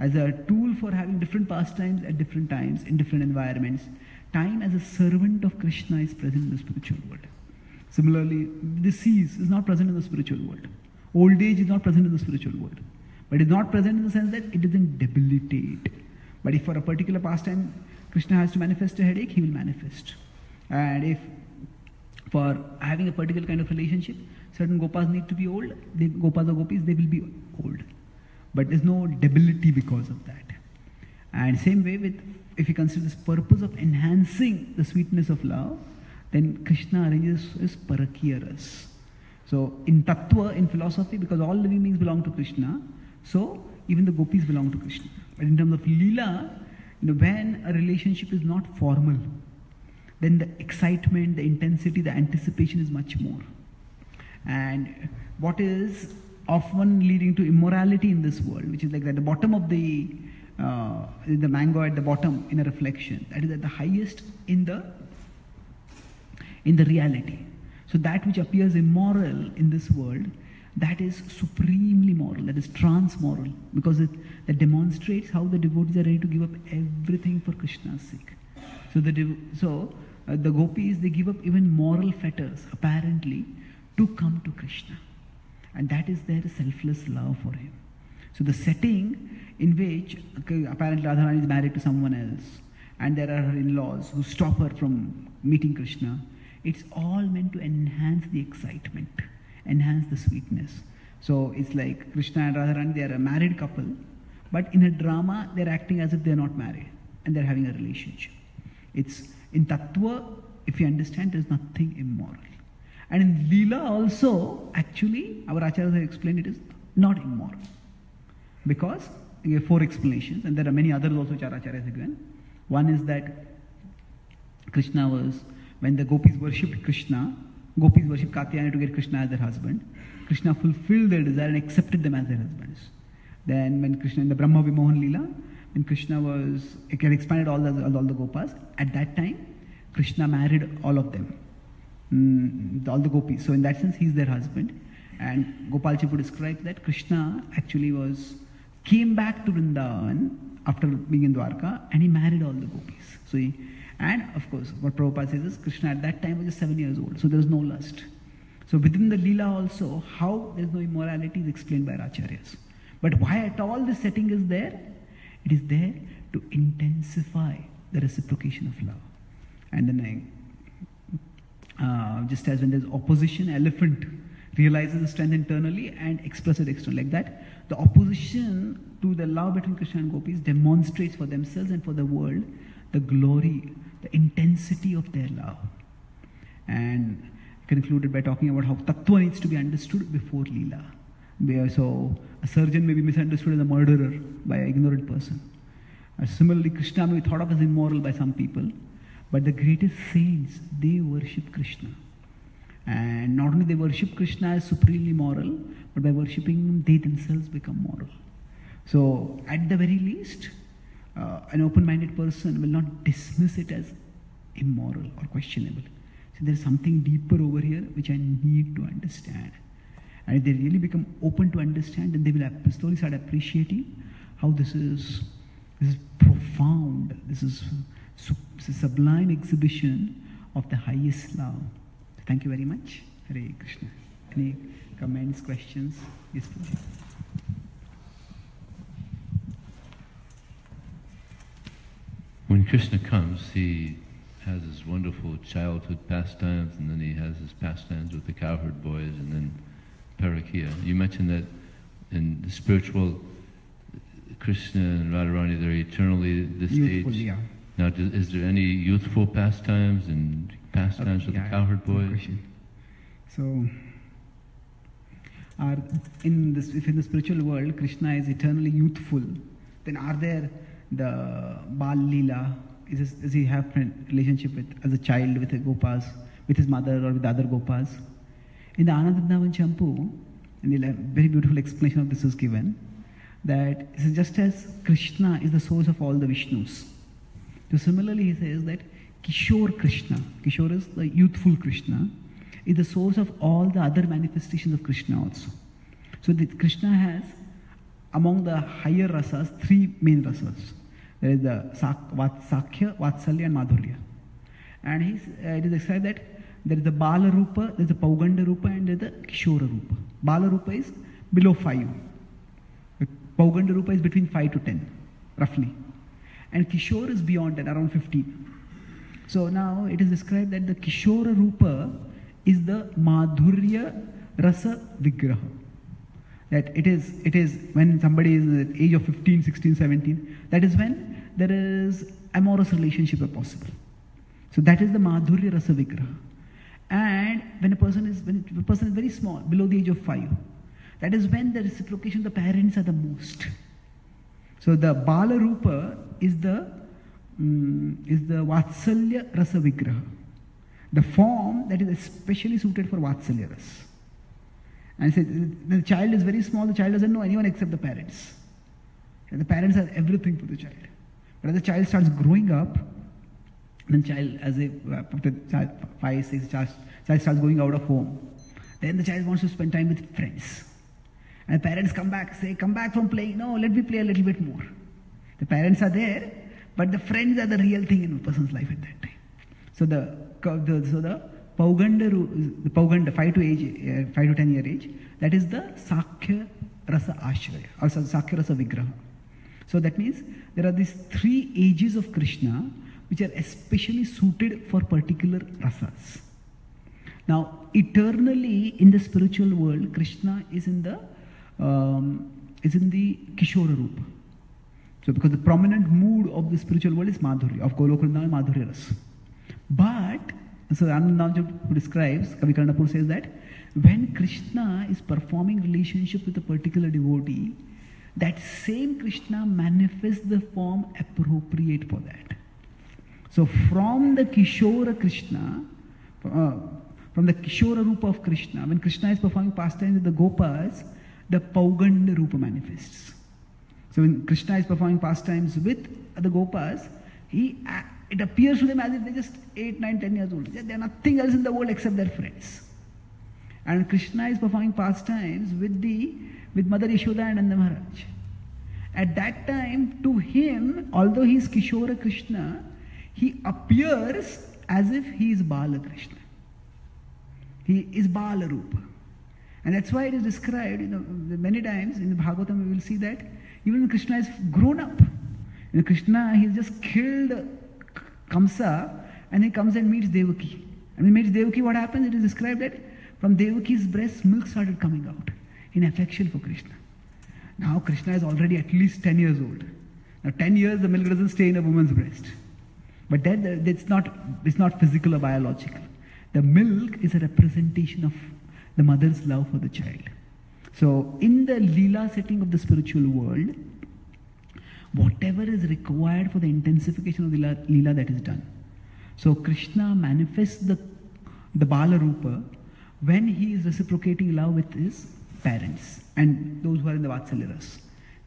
as a tool for having different pastimes at different times in different environments. Time as a servant of Krishna is present in the spiritual world. Similarly, disease is not present in the spiritual world. Old age is not present in the spiritual world. But it's not present in the sense that it doesn't debilitate. But if for a particular pastime Krishna has to manifest a headache, he will manifest. And if for having a particular kind of relationship, certain gopas need to be old, the gopas or gopis, they will be old but there's no debility because of that. And same way with, if you consider this purpose of enhancing the sweetness of love, then Krishna arranges his parakiyaras. So in tattva, in philosophy, because all living beings belong to Krishna, so even the gopis belong to Krishna. But in terms of lila, you know, when a relationship is not formal, then the excitement, the intensity, the anticipation is much more. And what is often leading to immorality in this world, which is like at the bottom of the uh, the mango at the bottom in a reflection. That is at the highest in the in the reality. So that which appears immoral in this world, that is supremely moral, that is transmoral, because it that demonstrates how the devotees are ready to give up everything for Krishna's sake. So the so uh, the gopis they give up even moral fetters apparently to come to Krishna and that is their selfless love for him. So the setting in which okay, apparently Radharani is married to someone else, and there are her in-laws who stop her from meeting Krishna, it's all meant to enhance the excitement, enhance the sweetness. So it's like Krishna and Radharani, they are a married couple, but in a drama, they're acting as if they're not married, and they're having a relationship. It's in Tattva, if you understand, there's nothing immoral. And in Leela also, actually, our Acharyas have explained it is not immoral. Because you have four explanations, and there are many others also which our Acharyas have given. One is that Krishna was, when the gopis worshipped Krishna, gopis worshipped Katyayani to get Krishna as their husband. Krishna fulfilled their desire and accepted them as their husbands. Then when Krishna, in the Brahma Vimohan Leela, when Krishna was, expanded all the, all the gopas, at that time, Krishna married all of them, mm, all the gopis. So in that sense, he's their husband. And Gopal Champu describes that Krishna actually was came back to Vrindavan after being in Dwarka, and he married all the gopis. So he, and of course, what Prabhupada says is Krishna at that time was just seven years old, so there was no lust. So within the Leela also, how there is no immorality is explained by acharyas. But why at all this setting is there? It is there to intensify the reciprocation of love. And then I, uh, just as when there's opposition, elephant realizes the strength internally and expresses it externally. Like that, the opposition to the love between Krishna and gopis demonstrates for themselves and for the world the glory, the intensity of their love. And concluded by talking about how tattva needs to be understood before lila. So a surgeon may be misunderstood as a murderer by an ignorant person. Uh, similarly, Krishna may be thought of as immoral by some people, but the greatest saints, they worship Krishna. And not only they worship Krishna as supremely moral, but by worshipping him, they themselves become moral. So, at the very least, uh, an open minded person will not dismiss it as immoral or questionable. So, there is something deeper over here which I need to understand. And if they really become open to understand, then they will slowly start appreciating how this is, this is profound, this is, is sublime exhibition of the highest love. Thank you very much. Hare Krishna. Any comments, questions? Yes, please. When Krishna comes, he has his wonderful childhood pastimes, and then he has his pastimes with the cowherd boys, and then Parakia. You mentioned that in the spiritual, Krishna and Radharani, they're eternally this Youthful, age. yeah. Now, do- is there any youthful pastimes and pastimes with Yeah, the cowherd boys? So, are in this if in the spiritual world Krishna is eternally youthful, then are there the Bal Leela? Is does he have relationship with as a child with the Gopas, with his mother or with other Gopas? In the Anandavrindavan Champu, and a very beautiful explanation of this is given that is just as Krishna is the source of all the Vishnus. So similarly, he says that Kishore Krishna, Kishore is the youthful Krishna, is the source of all the other manifestations of Krishna also. So the Krishna has, among the higher rasas, three main rasas. There is the Sak, Vatsalya and Madhurya. And he's, uh, it is described that there is the Bala Rupa, there is the Pauganda Rupa and there is the Kishora Rupa. Bala Rupa is below 5. The Pauganda Rupa is between 5 to 10, roughly. And Kishore is beyond that, around 15. So now it is described that the Kishora Rupa is the Madhurya Rasa Vigraha. That it is, it is when somebody is at the age of 15, 16, 17, that is when there is amorous relationship possible. So that is the Madhurya Rasa Vigraha. And when a person is when a person is very small, below the age of five, that is when the reciprocation the parents are the most. So the Bala Rupa is the mm, is the Vatsalya Rasa Vigraha, the form that is especially suited for Vatsalya Rasa. And said the child is very small, the child doesn't know anyone except the parents. And the parents are everything for the child. But as the child starts growing up, then child, as a after child, five, six, child, child starts going out of home. Then the child wants to spend time with friends. And parents come back, say, come back from playing. No, let me play a little bit more. The parents are there, but the friends are the real thing in a person's life at that time. So the, the so the Pauganda, the Pauganda, five to age, uh, five to ten year age, that is the Sakhya Rasa Ashraya, or Sa- Sakhya Rasa Vigraha. So that means there are these three ages of Krishna which are especially suited for particular rasas. Now, eternally in the spiritual world, Krishna is in the um, is in the Kishora Rupa. So, because the prominent mood of the spiritual world is Madhurya, of Goloka Vrindavan, Madhurya Ras. But, so Anandanand who describes, Kavi Karnapur says that when Krishna is performing relationship with a particular devotee, that same Krishna manifests the form appropriate for that. So from the Kishora Krishna, uh, from the Kishora Rupa of Krishna, when Krishna is performing pastimes with the Gopas, the Pauganda Rupa manifests. So when Krishna is performing pastimes with the Gopas, he it appears to them as if they're just 8, 9, 10 years old. They're nothing else in the world except their friends. And Krishna is performing pastimes with the with Mother Yashoda and Nanda Maharaj. At that time, to him, although he is Kishora Krishna, he appears as if he is Bala Krishna. He is Bala Rupa. And that's why it is described, you know, many times in the Bhagavatam we will see that even Krishna is grown up. You know, Krishna, he has just killed Kamsa and he comes and meets Devaki. And when he meets Devaki, what happens? It is described that from Devaki's breast, milk started coming out in affection for Krishna. Now Krishna is already at least 10 years old. Now 10 years the milk doesn't stay in a woman's breast. But that, that's not, it's not physical or biological. The milk is a representation of the mother's love for the child. So in the Leela setting of the spiritual world, whatever is required for the intensification of the Leela, that is done. So Krishna manifests the, the Bala Rupa when he is reciprocating love with his parents and those who are in the Vatsalya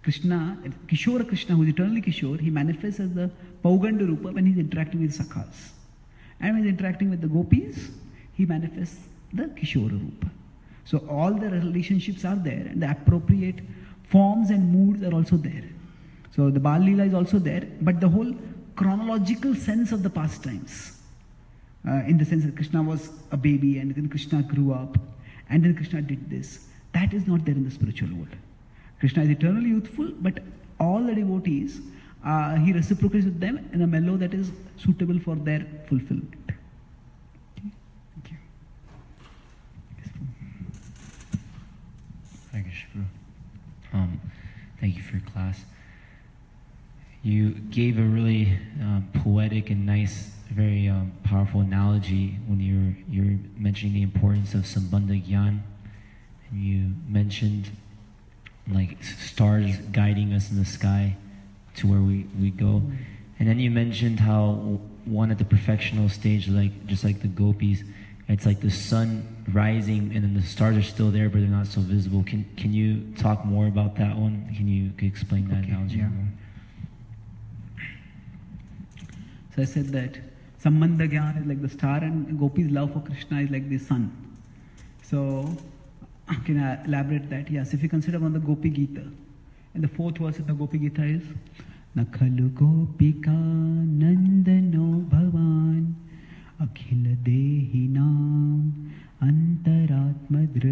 Krishna, Kishore Krishna, who is eternally Kishore, he manifests as the Pauganda Rupa when he's interacting with Sakhas. And when he's interacting with the gopis, he manifests the Kishore Rupa. So all the relationships are there and the appropriate forms and moods are also there. So the Bal Leela is also there, but the whole chronological sense of the pastimes, uh, in the sense that Krishna was a baby and then Krishna grew up and then Krishna did this, that is not there in the spiritual world. Krishna is eternally youthful, but all the devotees, uh, he reciprocates with them in a mellow that is suitable for their fulfillment. Thank you. Thank you, Shibru. Um, thank you for your class. You gave a really um, poetic and nice, very um, powerful analogy when you were, you were mentioning the importance of Sambandha Gyan. You mentioned like stars guiding us in the sky to where we, we go. And then you mentioned how one at the perfectional stage, like just like the gopis, it's like the sun rising and then the stars are still there, but they're not so visible. Can can you talk more about that one? Can you, can you explain that Okay, analogy yeah. more? So I said that Sambandha Gyan is like the star and Gopi's love for Krishna is like the sun. So Can I elaborate that? Yes, if you consider on the Gopi Gita, and लेब्रेट् that you can Gopi Gita verse is न खलु भवान् अखिल देहिनां अन्तरात्मदृ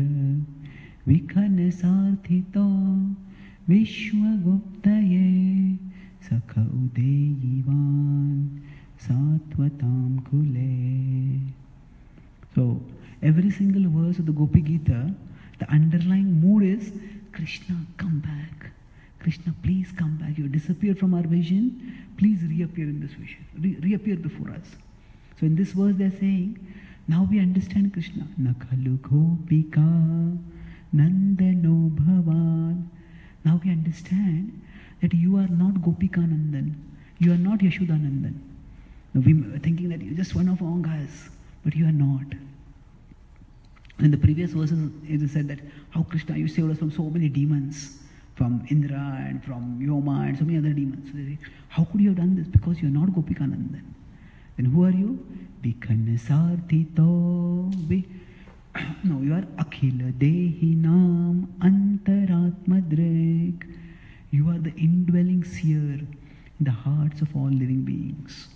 विखन सार्थितो विश्वगुप्तये सखौ देयिवान् सात्त्वतां कुले so every single verse of the Gopi Gita the underlying mood is Krishna, come back. Krishna, please come back. You disappeared from our vision. Please reappear in this vision. Re- reappear before us. So in this verse they're saying, now we understand Krishna. Nakhalu Gopika Nandano Bhavan. Now we understand that you are not Gopika Nandan. You are not Yashoda Nandan. Now we thinking that you're just one of our guys, but you are not. In the previous verses, it is said that how Krishna, you saved us from so many demons, from Indra and from Yoma and so many other demons. How could you have done this? Because you are not Gopika Nandan. Then who are you? Vikhanasarthito. Vi- *clears throat* no, you are Akhila Dehinam Antaratmadrik. You are the indwelling seer in the hearts of all living beings.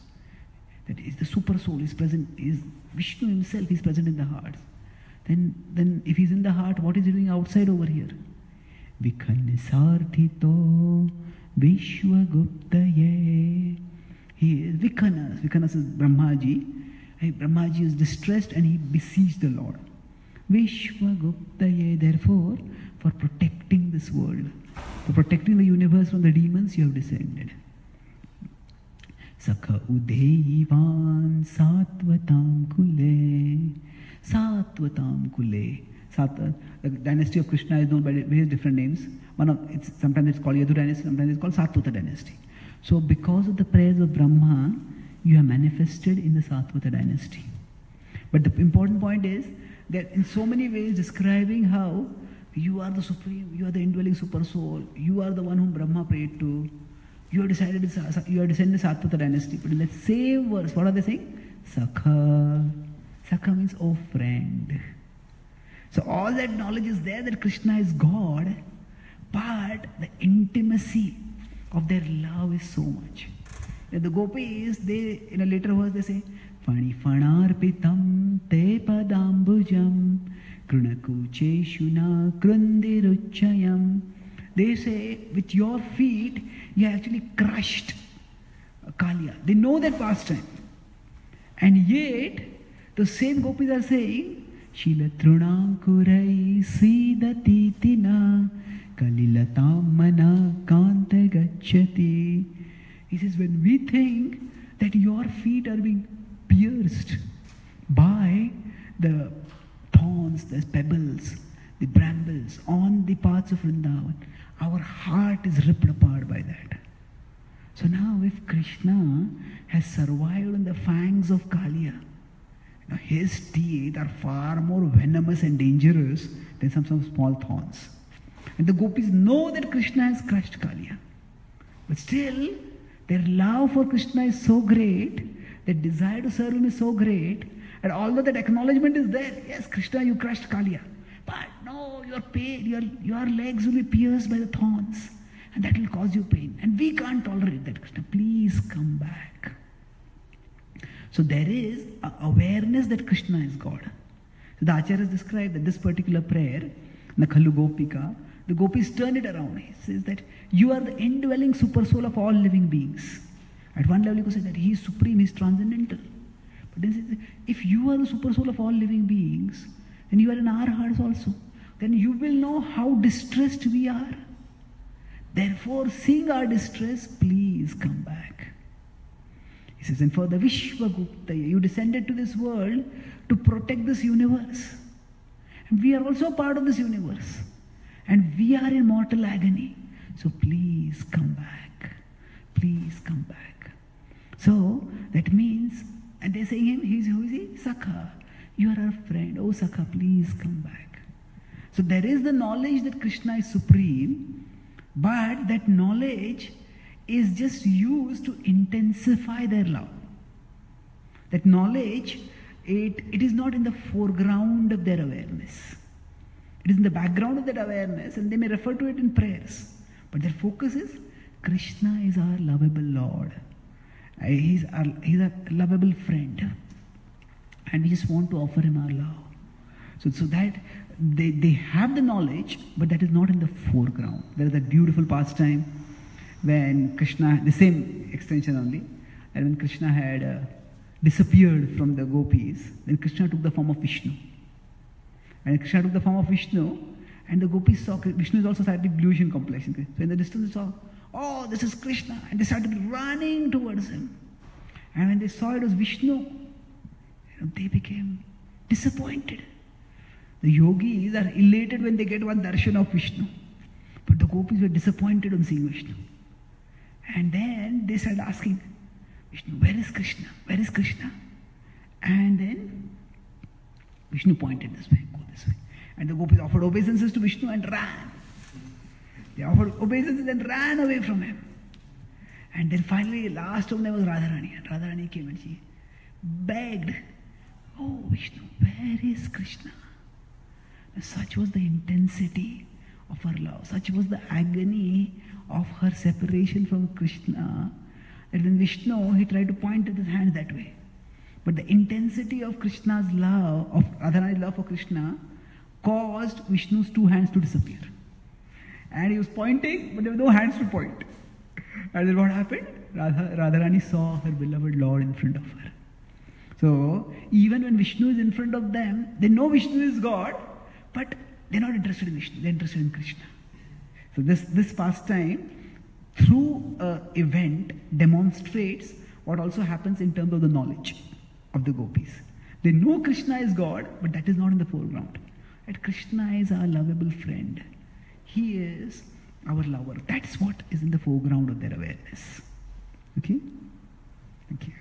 That is the super soul is present, is Vishnu himself is present in the hearts. Then, then if he's in the heart, what is he doing outside over here? Vikhanasarthito Vishwaguptaye. He is Vikhanas. Vikhanas is Brahmaji. Brahmaji is distressed and he beseeched the Lord. Vishwaguptaye. Therefore, for protecting this world, for protecting the universe from the demons, you have descended. Sakha Udeyivan Satvatam Kule. Satvatam Kule. Sat, the dynasty of Krishna is known by various different names. One of it's sometimes it's called Yadu dynasty, sometimes it's called Satvata dynasty. So because of the prayers of Brahma, you are manifested in the Satvata dynasty. But the important point is that in so many ways describing how you are the supreme, you are the indwelling super soul, you are the one whom Brahma prayed to, You are decided you are descended Satvata dynasty. But in that same verse, what are they saying? Sakha. Sakha means oh friend. So all that knowledge is there that Krishna is God, but the intimacy of their love is so much. And the gopis, they in a later verse they say, Fani fanarpitam te padambujam krunakucheshuna krundiruchayam. They say, with your feet, you actually crushed Kalia. They know that pastime. And yet, the same gopis are saying, Shila Trunankurai Sidatitina Kalilatam Mana Kanta Gachati. He says, when we think that your feet are being pierced by the thorns, the pebbles, the brambles on the paths of Vrindavan, our heart is ripped apart by that. So now, if Krishna has survived in the fangs of Kaliya, now his teeth are far more venomous and dangerous than some, some small thorns. And the gopis know that Krishna has crushed Kaliya. But still, their love for Krishna is so great, their desire to serve him is so great, and although that acknowledgement is there, yes, Krishna, you crushed Kaliya. But no, your pain, your, your legs will be pierced by the thorns, and that will cause you pain. And we can't tolerate that, Krishna. Please come back. So there is awareness that Krishna is God. So the Acharyas described that this particular prayer, Nakhalu Gopika, the gopis turn it around. He says that you are the indwelling super soul of all living beings. At one level, you could say that he is supreme, he is transcendental. But then says, if you are the super soul of all living beings, then you are in our hearts also. Then you will know how distressed we are. Therefore, seeing our distress, please come back. Says, and for the Vishwagupta, you descended to this world to protect this universe. And we are also part of this universe. And we are in mortal agony. So please come back. Please come back. So that means, and they're saying him, he's who is he? Sakha. You are our friend. Oh Sakha, please come back. So there is the knowledge that Krishna is supreme, but that knowledge is just used to intensify their love. That knowledge, it, it is not in the foreground of their awareness. It is in the background of that awareness, and they may refer to it in prayers. But their focus is Krishna is our lovable Lord. Uh, he's, our, he's a lovable friend. And we just want to offer him our love. So, so that they, they have the knowledge, but that is not in the foreground. There is that beautiful pastime when Krishna, the same extension only, and when Krishna had uh, disappeared from the gopis, then Krishna took the form of Vishnu. And Krishna took the form of Vishnu, and the gopis saw Vishnu is also slightly bluish in complexion. So in the distance they saw, oh, this is Krishna, and they started running towards him. And when they saw it was Vishnu, they became disappointed. The yogis are elated when they get one darshan of Vishnu. But the gopis were disappointed on seeing Vishnu. And then they started asking, Vishnu, where is Krishna? Where is Krishna? And then Vishnu pointed this way, go this way. And the gopis offered obeisances to Vishnu and ran. They offered obeisances and ran away from him. And then finally, last one there was Radharani. And Radharani came and she begged, Oh Vishnu, where is Krishna? And such was the intensity of her love, such was the agony of her separation from Krishna, that when Vishnu, he tried to point his hand that way. But the intensity of Krishna's love, of Radharani's love for Krishna, caused Vishnu's two hands to disappear. And he was pointing, but there were no hands to point. And then what happened? Radha, Radharani saw her beloved Lord in front of her. So, even when Vishnu is in front of them, they know Vishnu is God, but they're not interested in Vishnu, they're interested in Krishna. So this, this pastime, through an event, demonstrates what also happens in terms of the knowledge of the gopis. They know Krishna is God, but that is not in the foreground. That Krishna is our lovable friend. He is our lover. That's what is in the foreground of their awareness. Okay? Thank you.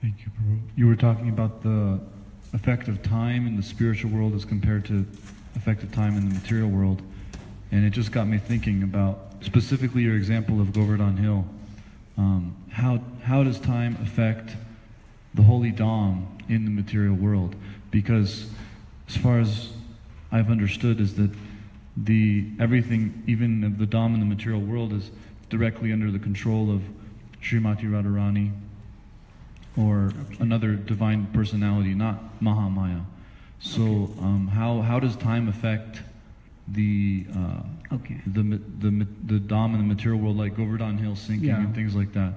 Thank you. You were talking about the effect of time in the spiritual world as compared to effect of time in the material world. And it just got me thinking about specifically your example of Govardhan Hill. Um, how, how does time affect the holy dham in the material world? Because as far as I've understood is that the everything, even the dham in the material world, is directly under the control of Srimati Radharani or another divine personality, not Mahamaya. So, um, how, how does time affect the uh, Okay. the the the Dham in the material world, like Govardhan Hill sinking Yeah. and things like that?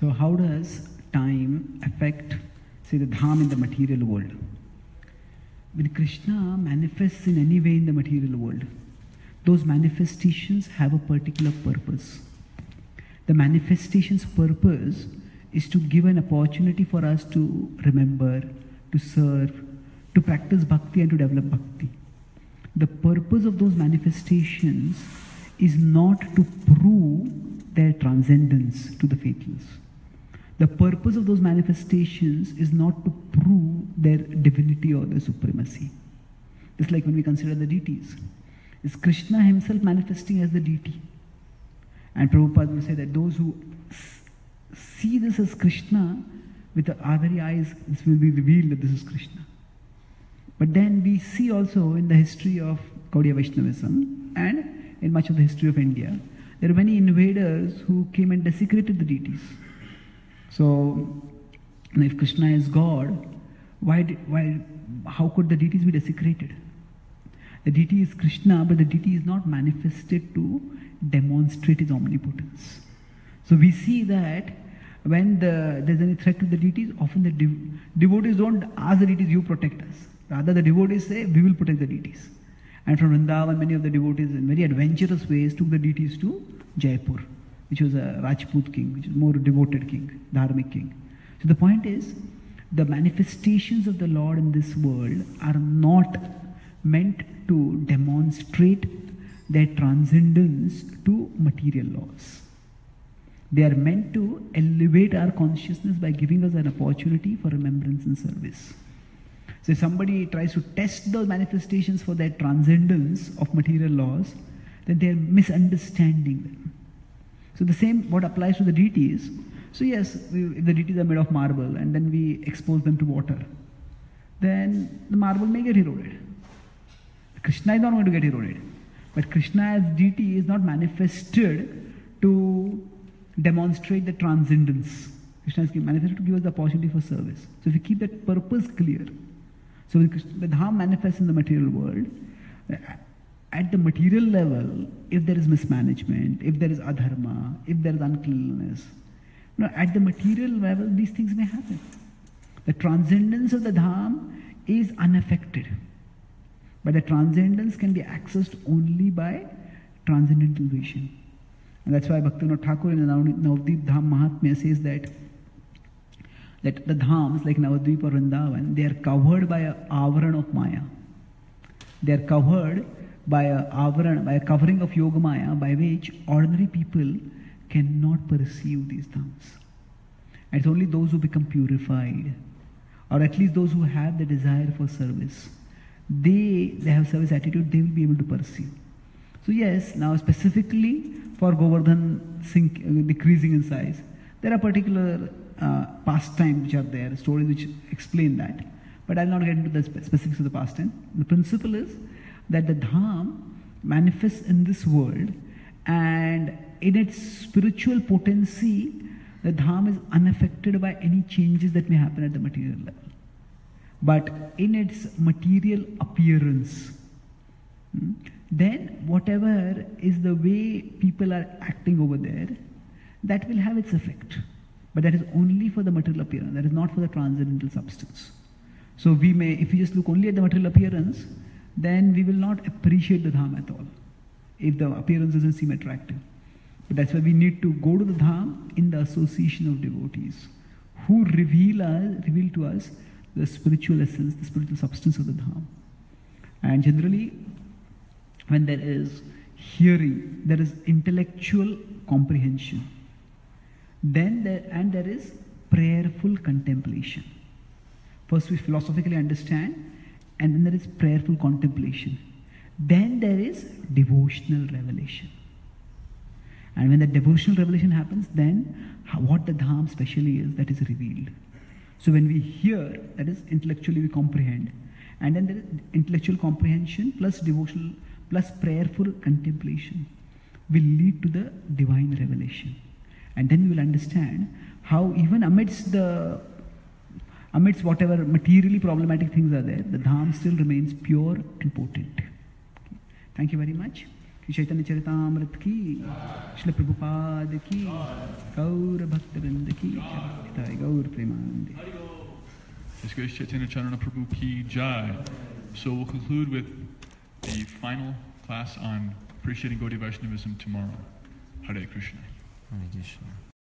So, how does time affect, say, the dham in the material world? When Krishna manifests in any way in the material world, those manifestations have a particular purpose. The manifestation's purpose is to give an opportunity for us to remember, to serve, to practice bhakti, and to develop bhakti. The purpose of those manifestations is not to prove their transcendence to the faithless. The purpose of those manifestations is not to prove their divinity or their supremacy. Just like when we consider the deities. Is Krishna himself manifesting as the deity? And Prabhupada will say that those who see this as Krishna with our very eyes, this will be revealed that this is Krishna. But then we see also in the history of Gaudiya Vaishnavism and in much of the history of India, there are many invaders who came and desecrated the deities. So, if Krishna is God, why, why, how could the deities be desecrated? The deity is Krishna, but the deity is not manifested to demonstrate his omnipotence. So we see that when the, there's any threat to the deities, often the dev- devotees don't ask the deities, you protect us. Rather, the devotees say, we will protect the deities. And from Vrindavan, many of the devotees, in very adventurous ways, took the deities to Jaipur, which was a Rajput king, which is more devoted king, dharmic king. So the point is, the manifestations of the Lord in this world are not meant to demonstrate their transcendence to material laws. They are meant to elevate our consciousness by giving us an opportunity for remembrance and service. So if somebody tries to test those manifestations for their transcendence of material laws, then they are misunderstanding them. So the same what applies to the deities. So yes, we, the deities are made of marble and then we expose them to water, then the marble may get eroded. Krishna is not going to get eroded. But Krishna as deity is not manifested to demonstrate the transcendence. Krishna is manifested to give us the opportunity for service. So if we keep that purpose clear, so when Krishna, the Dham manifests in the material world, uh, at the material level, if there is mismanagement, if there is adharma, if there is uncleanness, you know, at the material level, these things may happen. The transcendence of the Dham is unaffected. But the transcendence can be accessed only by transcendental vision. And that's why Bhaktivinoda Thakur in the Nav- Navadvip Dham Mahatmya says that that the dhams like Navadvip or Vrindavan, they are covered by a avaran of Maya. They are covered by a avaran, by a covering of Yoga Maya, by which ordinary people cannot perceive these dhams. And it's only those who become purified, or at least those who have the desire for service, they they have service attitude, they will be able to perceive. So yes, now specifically for Govardhan sink, uh, decreasing in size, there are particular uh, pastimes which are there, stories which explain that. But I'll not get into the spe- specifics of the pastime. The principle is that the dham manifests in this world, and in its spiritual potency, the dham is unaffected by any changes that may happen at the material level. But in its material appearance, Hmm? Then whatever is the way people are acting over there, that will have its effect. But that is only for the material appearance, that is not for the transcendental substance. So we may, if we just look only at the material appearance, then we will not appreciate the dham at all, if the appearance doesn't seem attractive. But that's why we need to go to the dham in the association of devotees who reveal us, reveal to us the spiritual essence, the spiritual substance of the dham. And generally, when there is hearing, there is intellectual comprehension. Then there, and there is prayerful contemplation. First, we philosophically understand, and then there is prayerful contemplation. Then there is devotional revelation. And when the devotional revelation happens, then what the Dham specially is, that is revealed. So when we hear, that is intellectually we comprehend. And then there is intellectual comprehension plus devotional plus prayerful contemplation will lead to the divine revelation. And then we will understand how even amidst the amidst whatever materially problematic things are there, the Dham still remains pure and potent. Thank you very much. Shri Chaitanya Charitamrita की श्री प्रभुपाद की गौर भक्त वृंद की जय। गौर Premanandi His Grace Chaitanya Charana Prabhu Ki Jai. So we'll conclude with the final class on appreciating Gaudiya Vaishnavism tomorrow. Hare Krishna. Hare Krishna.